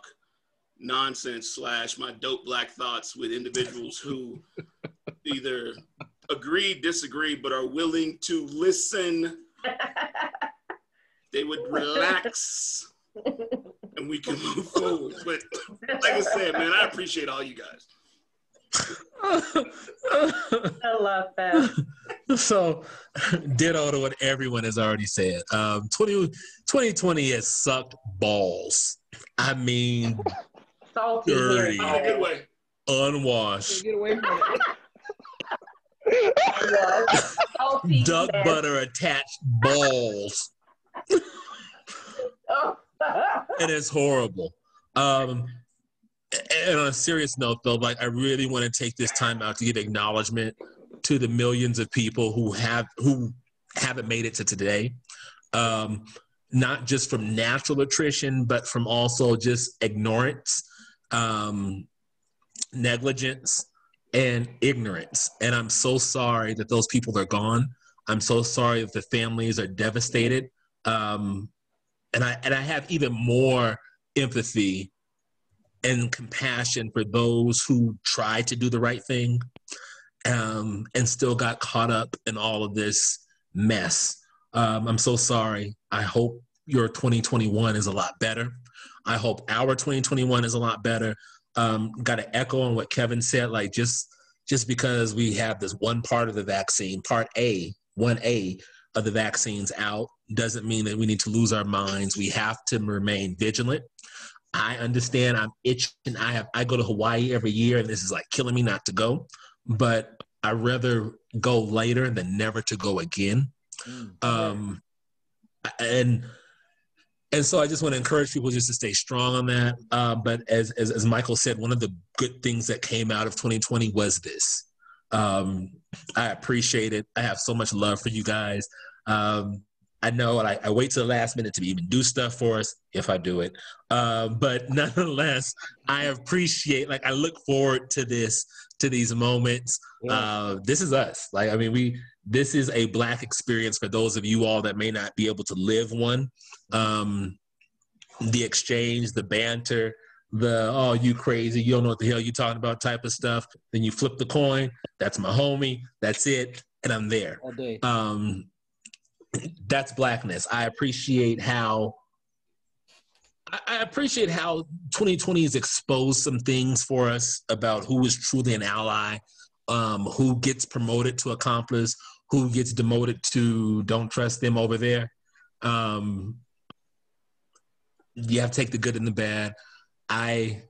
nonsense slash my dope black thoughts with individuals who [LAUGHS] either agree, disagree, but are willing to listen they would relax and we can move forward. But like I said, man, I appreciate all you guys. [LAUGHS] I love that. [LAUGHS] [LAUGHS] so, ditto to what everyone has already said. Um, 20, 2020 has sucked balls. I mean, Salty Dirty. In a good way. unwashed, Get away from it. Duck butter attached balls. [LAUGHS] Oh. it's horrible. Um, and on a serious note, though, like I really want to take this time out to give acknowledgement to the millions of people who have who haven't made it to today. Um, not just from natural attrition, but from also just ignorance, um, negligence, and ignorance. And I'm so sorry that those people are gone. I'm so sorry that the families are devastated. Um, and I and I have even more empathy and compassion for those who tried to do the right thing um, and still got caught up in all of this mess. Um, I'm so sorry. I hope your 2021 is a lot better. I hope our 2021 is a lot better. Um, Got to echo on what Kevin said. Like just just because we have this one part of the vaccine, part A, one A of the vaccines out, doesn't mean that we need to lose our minds. We have to remain vigilant. I understand. I'm itching. I have. I go to Hawaii every year, and this is like killing me not to go. But I rather go later than never to go again. Mm. Um, and and so I just want to encourage people just to stay strong on that. Uh, but as, as, as Michael said, one of the good things that came out of 2020 was this. Um, I appreciate it. I have so much love for you guys. Um, I know I, I, wait to the last minute to even do stuff for us if I do it. Uh, but [LAUGHS] nonetheless, I appreciate. Like I look forward to this to these moments. Yeah. Uh, this is us. Like I mean, we this is a black experience for those of you all that may not be able to live one. Um, the exchange, the banter, the oh you crazy, you don't know what the hell you talking about type of stuff. Then you flip the coin. That's my homie. That's it, and I'm there. Um, that's blackness. I appreciate how I appreciate how 2020 has exposed some things for us about who is truly an ally, um, who gets promoted to accomplice, who gets demoted to don't trust them over there. Um, you have to take the good and the bad. I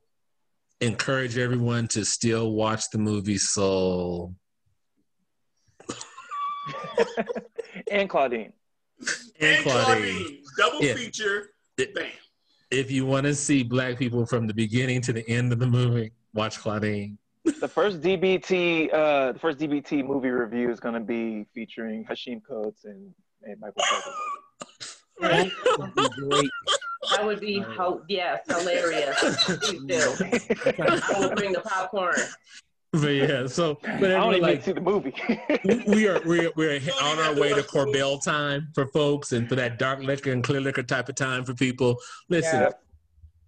encourage everyone to still watch the movie Soul. [LAUGHS] and Claudine. And, and Claudine. Claudine. Double yeah. feature. Bam. If you want to see black people from the beginning to the end of the movie, watch Claudine the first DBT, uh, the first DBT movie review is going to be featuring Hashim Coates and, and Michael That would be [LAUGHS] great. That would be ho- yes, hilarious. Please do. [LAUGHS] I will bring the popcorn. But yeah, so but I don't even like, see the movie. we are we're we're [LAUGHS] on our way to Corbell time for folks, and for that dark liquor and clear liquor type of time for people. Listen, yeah.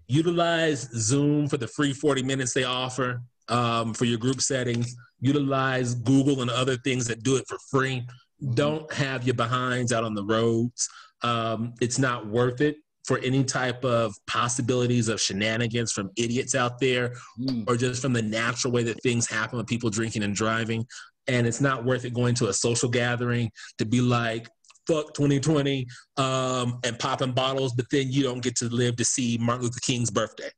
utilize Zoom for the free forty minutes they offer um, for your group settings. Utilize Google and other things that do it for free. Don't have your behinds out on the roads. Um, it's not worth it for any type of possibilities of shenanigans from idiots out there mm. or just from the natural way that things happen with people drinking and driving. And it's not worth it going to a social gathering to be like, fuck 2020 um, and popping bottles, but then you don't get to live to see Martin Luther King's birthday.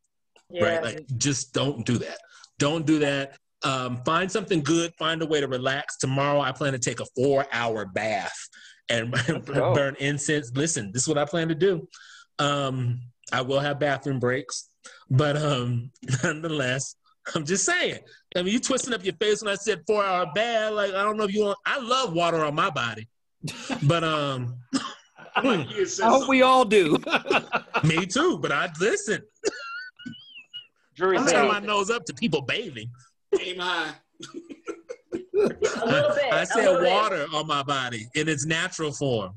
Yeah. Right? Like, just don't do that. Don't do that. Um, find something good. Find a way to relax. Tomorrow, I plan to take a four-hour bath and [LAUGHS] burn incense. Listen, this is what I plan to do. Um, I will have bathroom breaks, but um, [LAUGHS] nonetheless, I'm just saying. I mean, you twisting up your face when I said four-hour bath. Like I don't know if you want. I love water on my body, but um. [LAUGHS] I hope we all do. [LAUGHS] me too, but I listen. Jury I'm turning my nose up to people bathing. Aim high. a little bit. I, I said water bit. on my body in its natural form.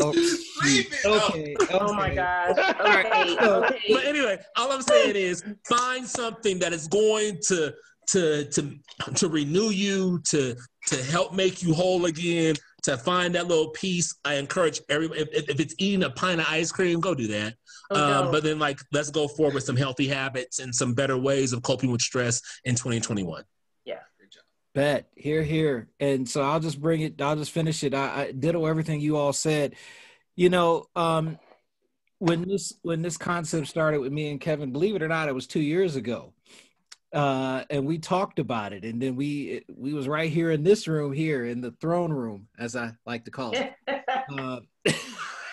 Oh, okay, okay. Oh my gosh. Okay. [LAUGHS] okay. But anyway, all I'm saying is find something that is going to to to to renew you, to to help make you whole again, to find that little piece. I encourage everyone. If, if it's eating a pint of ice cream, go do that. Oh, um, but then, like, let's go forward with some healthy habits and some better ways of coping with stress in 2021. Bet here, here, and so I'll just bring it. I'll just finish it. I, I ditto everything you all said. You know, um, when this when this concept started with me and Kevin, believe it or not, it was two years ago, uh, and we talked about it, and then we we was right here in this room here in the throne room, as I like to call it. [LAUGHS] uh,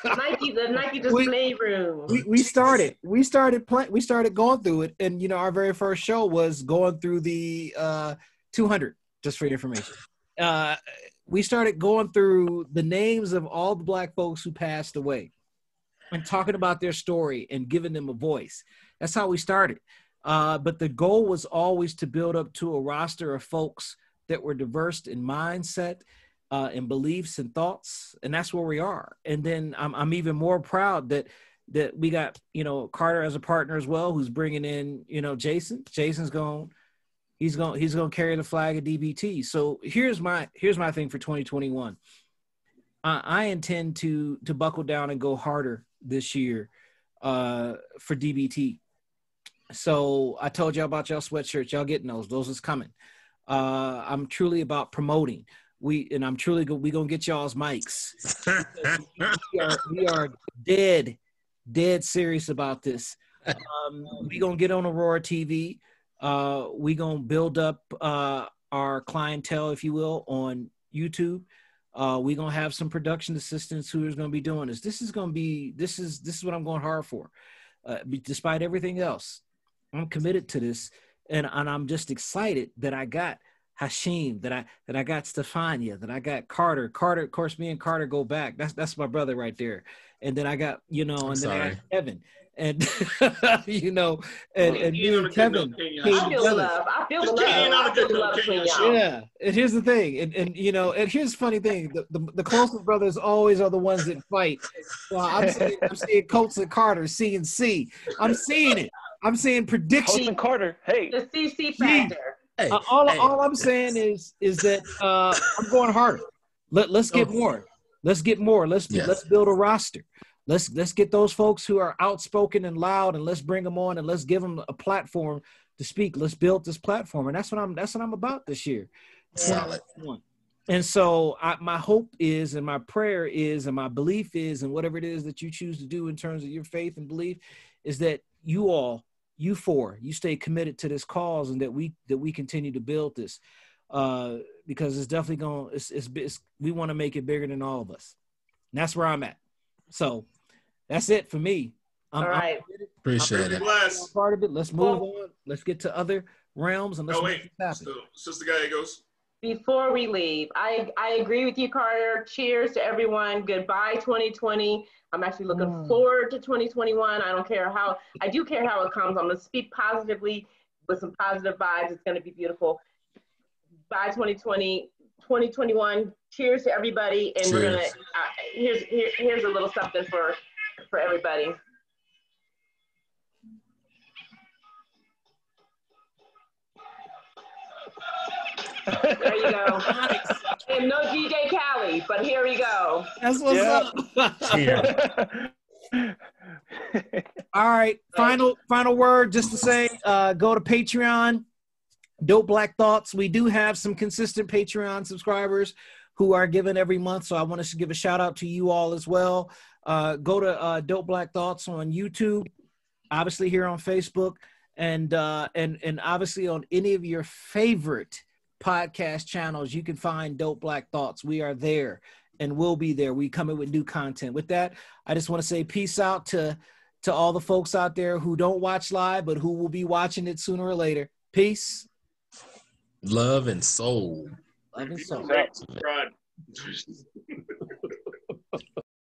Nike, the Nike [LAUGHS] display we, room. We, we started, we started playing, we started going through it, and you know, our very first show was going through the uh, 200. Just for your information, uh, we started going through the names of all the black folks who passed away, and talking about their story and giving them a voice. That's how we started. Uh, but the goal was always to build up to a roster of folks that were diverse in mindset, uh, and beliefs and thoughts, and that's where we are. And then I'm, I'm even more proud that that we got you know Carter as a partner as well, who's bringing in you know Jason. Jason's going, he's going, he's going to carry the flag of DBT. So here's my here's my thing for 2021. I, I intend to to buckle down and go harder this year uh, for DBT. So I told y'all about y'all sweatshirts. Y'all getting those? Those is coming. Uh, I'm truly about promoting we and I'm truly we gonna get y'all's mics. [LAUGHS] we, are, we are dead, dead serious about this. Um, we gonna get on Aurora TV. Uh, we gonna build up uh, our clientele, if you will, on YouTube. Uh, we gonna have some production assistants who is gonna be doing this. This is gonna be this is this is what I'm going hard for. Uh, despite everything else, I'm committed to this, and and I'm just excited that I got Hashim, that I that I got Stephania, that I got Carter. Carter, of course, me and Carter go back. That's that's my brother right there. And then I got you know, and then I got Kevin, and [LAUGHS] you know, and, and me and Kevin. I feel love. I feel love. I feel love between y'all. Yeah, and here's the thing, and, and you know, and here's the funny thing: the, the, the closest brothers always are the ones that fight. Well, I'm seeing, I'm [LAUGHS] seeing Colts and Carter, C and C. I'm seeing it. I'm seeing prediction. Colts and Carter. Hey, the CC factor. Hey, uh, all, hey. all I'm saying is is that uh, I'm going harder. Let let's get oh. more. Let's get more. Let's yes. let's build a roster. Let's let's get those folks who are outspoken and loud, and let's bring them on and let's give them a platform to speak. Let's build this platform, and that's what I'm that's what I'm about this year. Solid. And so I, my hope is, and my prayer is, and my belief is, and whatever it is that you choose to do in terms of your faith and belief, is that you all you four you stay committed to this cause and that we that we continue to build this uh because it's definitely going it's, it's, it's we want to make it bigger than all of us and that's where i'm at so that's it for me I'm, all right I'm appreciate it part of it let's move well, on let's get to other realms and let's oh, wait. So, sister guy goes before we leave, I, I agree with you, Carter. Cheers to everyone. Goodbye, 2020. I'm actually looking mm. forward to 2021. I don't care how, I do care how it comes. I'm going to speak positively with some positive vibes. It's going to be beautiful. Bye, 2020. 2021. Cheers to everybody. And Cheers. we're going to, uh, here's, here, here's a little something for, for everybody. There you go. and no DJ Cali, but here we go. That's what's up. [LAUGHS] All right, final final word just to say, uh, go to Patreon. Dope Black Thoughts. We do have some consistent Patreon subscribers who are given every month, so I want to give a shout out to you all as well. Uh, go to uh, Dope Black Thoughts on YouTube, obviously here on Facebook, and uh, and and obviously on any of your favorite podcast channels, you can find Dope Black Thoughts. We are there and we'll be there. We come in with new content. With that, I just want to say peace out to to all the folks out there who don't watch live, but who will be watching it sooner or later. Peace. Love and soul. Love and soul.